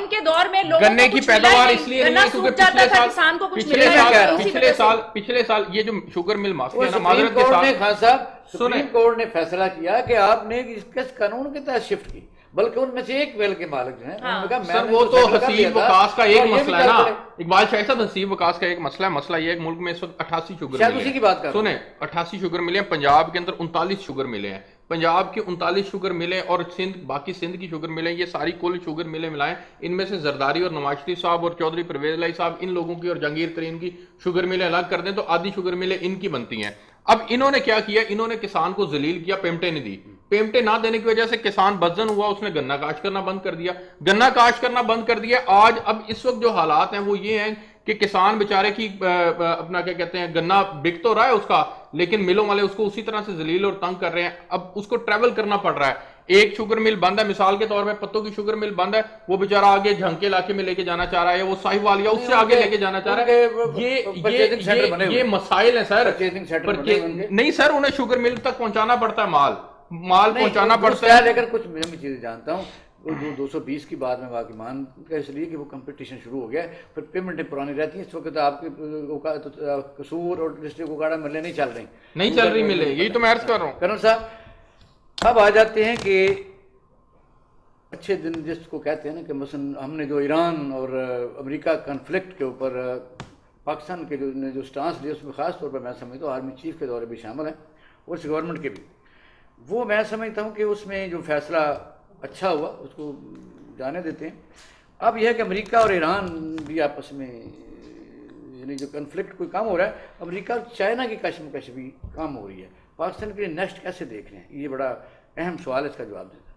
گنے کی پیداوار اس لیے نہیں۔ ہے کیونکہ پچھلے سال پچھلے سال پچھلے سال پچھلے سال یہ جو شوگر مل ماسک ہے نا معذرت کے ساتھ خان صاحب سپریم کورٹ نے فیصلہ کیا کہ آپ نے اس قانون کے تحت شفٹ کی؟ بلکہ ان میں سے ایک ویل کے مالک جو ہیں ہاں۔ سر وہ تو حسیب وقاس کا ایک مسئلہ ہے نا۔ اقبال شاہی صاحب حسیب وقاس کا ایک مسئلہ ہے۔ مسئلہ یہ ایک ملک میں اس وقت اٹھاسی شگر ملے ہیں۔ سنیں اٹھاسی شگر ملے ہیں۔ پنجاب کے اندر انتالیس شگر ملے ہیں۔ پنجاب کی انتالیس شوگر ملیں اور سندھ، باقی سندھ کی شوگر ملیں، یہ ساری کل شوگر ملیں ملائیں، ان میں سے زرداری اور نواز صاحب اور چودھری پرویز علائی صاحب، ان لوگوں کی اور جنگیر ترین کی شوگر ملیں، الگ کر دیں تو آدھی شوگر ملیں، ان کی بنتی ہیں۔ اب انہوں نے کیا کیا؟ انہوں نے کسان کو زلیل کیا پیمٹے نے دی۔ پیمٹے نہ دینے کی وجہ سے کسان بزن ہوا، اس نے گنا کاش کرنا بند کر دیا۔ گنا کاش کرنا بند کر دیا۔ آج اب اس وقت جو حالات ہیں وہ یہ ہیں کہ کسان بچارے کی اپنا کیا کہتے ہیں، گنا بک تو رہا ہے اس کا لیکن ملوں والے اس کو اسی طرح سے زلیل اور تنگ کر رہے ہیں۔ اب اس کو ٹریول کرنا پڑ رہا ہے۔ ایک شوگر مل بند ہے مثال کے طور پر پتوں کی شوگر مل بند ہے۔ وہ بیچارہ آگے جھنکے علاقے میں لے کے جانا چاہ رہا ہے وہ صاحب والیا اس سے آگے لے کے جانا چاہ رہا ہے۔ یہ مسائل ہیں سر۔ نہیں سر انہیں شوگر مل تک پہنچانا پڑتا ہے مال۔ مال پہنچانا پڑتا ہے۔ لیکن کچھ میں چیزیں جانتا ہوں۔ وہ دو سو بیس کی بات میں واقعی مان کا اس لیے کہ وہ کمپٹیشن شروع ہو گیا۔ ہے پھر پیمنٹیں پرانی رہتی ہیں۔ اس وقت آپ کے قصور اور ڈسٹرک اوکاڑا ملے نہیں چل رہی۔ نہیں چل رہی ملے یہی تو میں عرض کر رہا ہوں۔ کرن صاحب اب آ جاتے ہیں کہ اچھے دن جس کو کہتے ہیں نا کہ مثلا ہم نے جو ایران اور امریکہ کنفلکٹ کے اوپر پاکستان کے جو نے جو سٹانس لیا اس میں خاص طور پر میں سمجھتا ہوں آرمی چیف کے دورے بھی شامل ہیں اور اس گورنمنٹ کے بھی۔ وہ میں سمجھتا ہوں کہ اس میں جو فیصلہ اچھا ہوا، اس کو جانے دیتے ہیں۔ اب یہ ہے کہ امریکہ اور ایران بھی آپس میں یعنی جو کنفلکٹ کوئی کام ہو رہا ہے، امریکہ اور چائنا کی کشمکش بھی کام ہو رہی ہے۔ پاکستان کے لیے نیکسٹ کیسے دیکھ رہے ہیں یہ بڑا اہم سوال ہے اس کا جواب دینا۔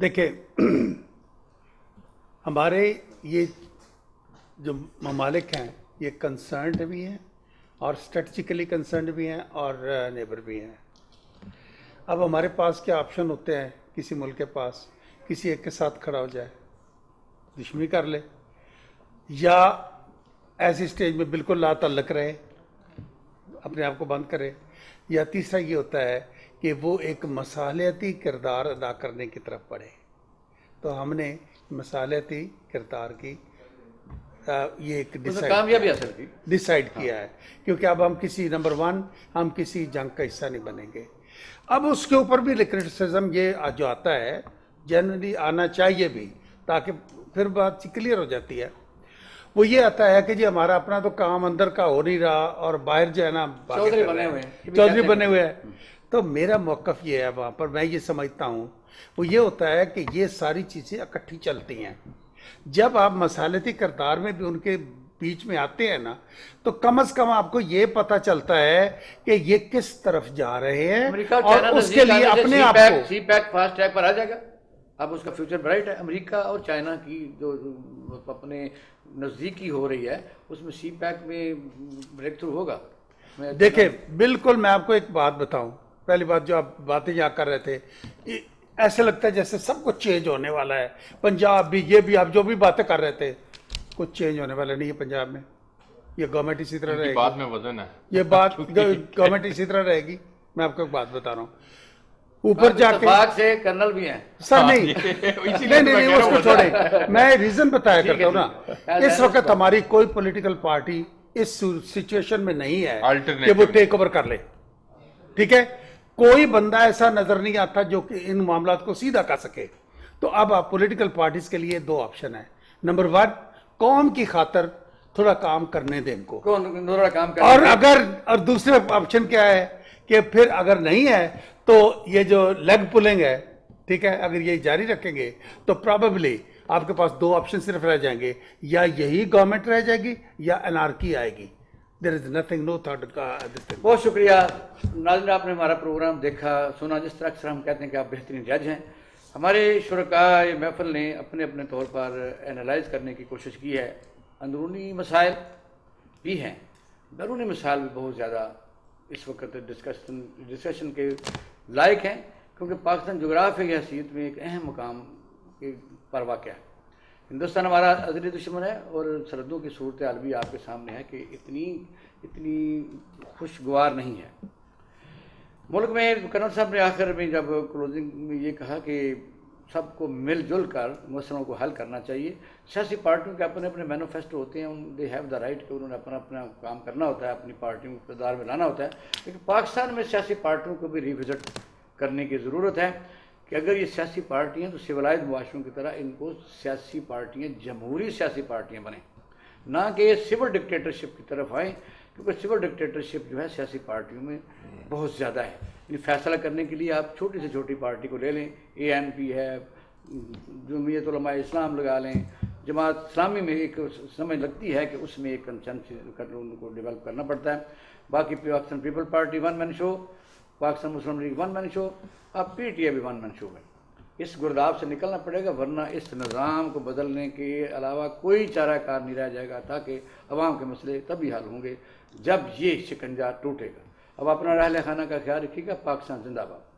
دیکھیں، ہمارے یہ جو ممالک ہیں، یہ کنسرنڈ بھی ہیں اور اسٹریٹجیکلی کنسرنڈ بھی ہیں اور نیبر بھی ہیں۔ اب ہمارے پاس کیا آپشن ہوتے ہیں؟ کسی ملک کے پاس کسی ایک کے ساتھ کھڑا ہو جائے دشمنی کر لے یا ایسی اسٹیج میں بالکل لا تعلق رہے اپنے آپ کو بند کرے۔ یا تیسرا یہ ہوتا ہے کہ وہ ایک مصالحتی کردار ادا کرنے کی طرف پڑے تو ہم نے مصالحتی کردار کی یہ ایک ڈیسائیڈ کیا۔ ہے۔ کیونکہ اب ہم کسی نمبر ون ہم کسی جنگ کا حصہ نہیں بنیں گے۔ اب اس کے اوپر بھی کرٹیسزم یہ جو آتا ہے جنرلی آنا چاہیے بھی تاکہ پھر بات کلیئر ہو جاتی ہے۔ وہ یہ آتا ہے کہ جی ہمارا اپنا تو کام اندر کا ہو نہیں رہا اور باہر جو ہے نا چودھری بنے ہوئے ہیں۔ چودھری بنے ہوئے ہیں۔ تو میرا موقف یہ ہے وہاں پر میں یہ سمجھتا ہوں۔ وہ یہ ہوتا ہے کہ یہ ساری چیزیں اکٹھی چلتی ہیں۔ جب آپ مسالتی کردار میں بھی ان کے بیچ میں آتے ہیں نا تو کم از کم آپ کو یہ پتا چلتا ہے کہ یہ کس طرف جا رہے ہیں اور اس کے لیے اپنے آپ کو سی پیک فاسٹ ٹریک پر آ جائے گا اب اس کا فیوچر برائٹ ہے امریکہ اور چائنا کی جو اپنے نزدیکی ہو رہی ہے اس میں سی پیک میں بریک تھرو ہوگا دیکھیں بالکل میں آپ کو ایک بات بتاؤں پہلی بات جو آپ باتیں یہاں کر رہے تھے ایسے لگتا ہے جیسے سب کچھ چینج ہونے والا ہے پنجاب بھی یہ بھی آپ جو بھی باتیں کر رہے تھے کچھ چینج ہونے والا نہیں ہے پنجاب میں. یہ گورنمنٹ اسی طرح رہے گی. بعد میں وزن ہے. یہ بات گورنمنٹ اسی طرح رہے گی. میں آپ کو ایک بات بتا رہا ہوں. اوپر جا کے سے کرنل بھی ہیں. سر نہیں. اسی نہیں نہیں نہیں اس کو چھوڑیں. میں ریزن بتایا کرتا ہوں نا۔ اس وقت ہماری کوئی پولیٹیکل پارٹی اس سچویشن میں نہیں ہے. کہ وہ ٹیک اوور کر لے. ٹھیک ہے؟ کوئی بندہ ایسا نظر نہیں آتا جو کہ ان معاملات کو سیدھا کر سکے. تو اب آپ پولیٹیکل پارٹیز کے لیے دو آپشن ہیں. نمبر ون قوم کی خاطر تھوڑا کام کرنے دیں ان کو۔ کام اور اگر اور دوسرے آپشن کیا ہے کہ پھر اگر نہیں ہے تو یہ جو لیگ پولنگ ہے ٹھیک ہے اگر یہ جاری رکھیں گے تو پرابیبلی آپ کے پاس دو آپشن صرف رہ جائیں گے۔ یا یہی گورنمنٹ رہ جائے گی یا انارکی آئے گی۔ دیر از نتھنگ نو تھاٹ بہت شکریہ۔ ناظرین آپ نے ہمارا پروگرام دیکھا سنا جس طرح اکثر ہم کہتے ہیں کہ آپ بہترین جج ہیں۔ ہمارے شرکاء محفل نے اپنے اپنے طور پر انالائز کرنے کی کوشش کی ہے۔ اندرونی مسائل بھی ہیں۔ بیرونی مسائل بھی بہت زیادہ اس وقت ڈسکشن ڈسکشن کے لائق ہیں، کیونکہ پاکستان جغرافیہ کی حیثیت میں ایک اہم مقام کے پر واقع ہے۔ ہندوستان ہمارا ازلی دشمن ہے اور سرحدوں کی صورتحال بھی آپ کے سامنے ہے کہ اتنی اتنی خوشگوار نہیں ہے۔ ملک میں کرنل صاحب نے آخر میں جب کلوزنگ میں یہ کہا کہ سب کو مل جل کر مسئلوں کو حل کرنا چاہیے، سیاسی پارٹیوں کے اپنے اپنے مینوفیسٹو ہوتے ہیں دے ہیو دا رائٹ کہ انہوں نے اپنا اپنا کام کرنا ہوتا ہے، اپنی پارٹیوں کو اقتدار میں لانا ہوتا ہے، لیکن پاکستان میں سیاسی پارٹیوں کو بھی ریوزٹ کرنے کی ضرورت ہے کہ اگر یہ سیاسی پارٹیاں تو سولائز معاشروں کی طرح ان کو سیاسی پارٹیاں، جمہوری سیاسی پارٹیاں بنیں، نہ کہ یہ سول ڈکٹیٹرشپ کی طرف آئیں۔ کیونکہ سول ڈکٹیٹرشپ جو ہے سیاسی پارٹیوں میں بہت زیادہ ہے۔ یہ فیصلہ کرنے کے لیے آپ چھوٹی سے چھوٹی پارٹی کو لے لیں۔ اے این پی ہے، جمعیت علماء اسلام لگا لیں۔ جماعت اسلامی میں ایک سمجھ لگتی ہے کہ اس میں ایک کنسنس ان کو ڈیولپ کرنا پڑتا ہے۔ باقی Pakistan People Party one man show Pakistan Muslim League one man show اب پی ٹی اے بھی ون مین شو ہے۔ اس گرداب سے نکلنا پڑے گا، ورنہ اس نظام کو بدلنے کے علاوہ کوئی چارہ کار نہیں رہ جائے گا، تاکہ عوام کے مسئلے تبھی حل ہوں گے۔ جب یہ شکنجہ ٹوٹے گا۔ اب اپنا رحلہ خانہ کا خیال رکھیے گا، پاکستان زندہ باد۔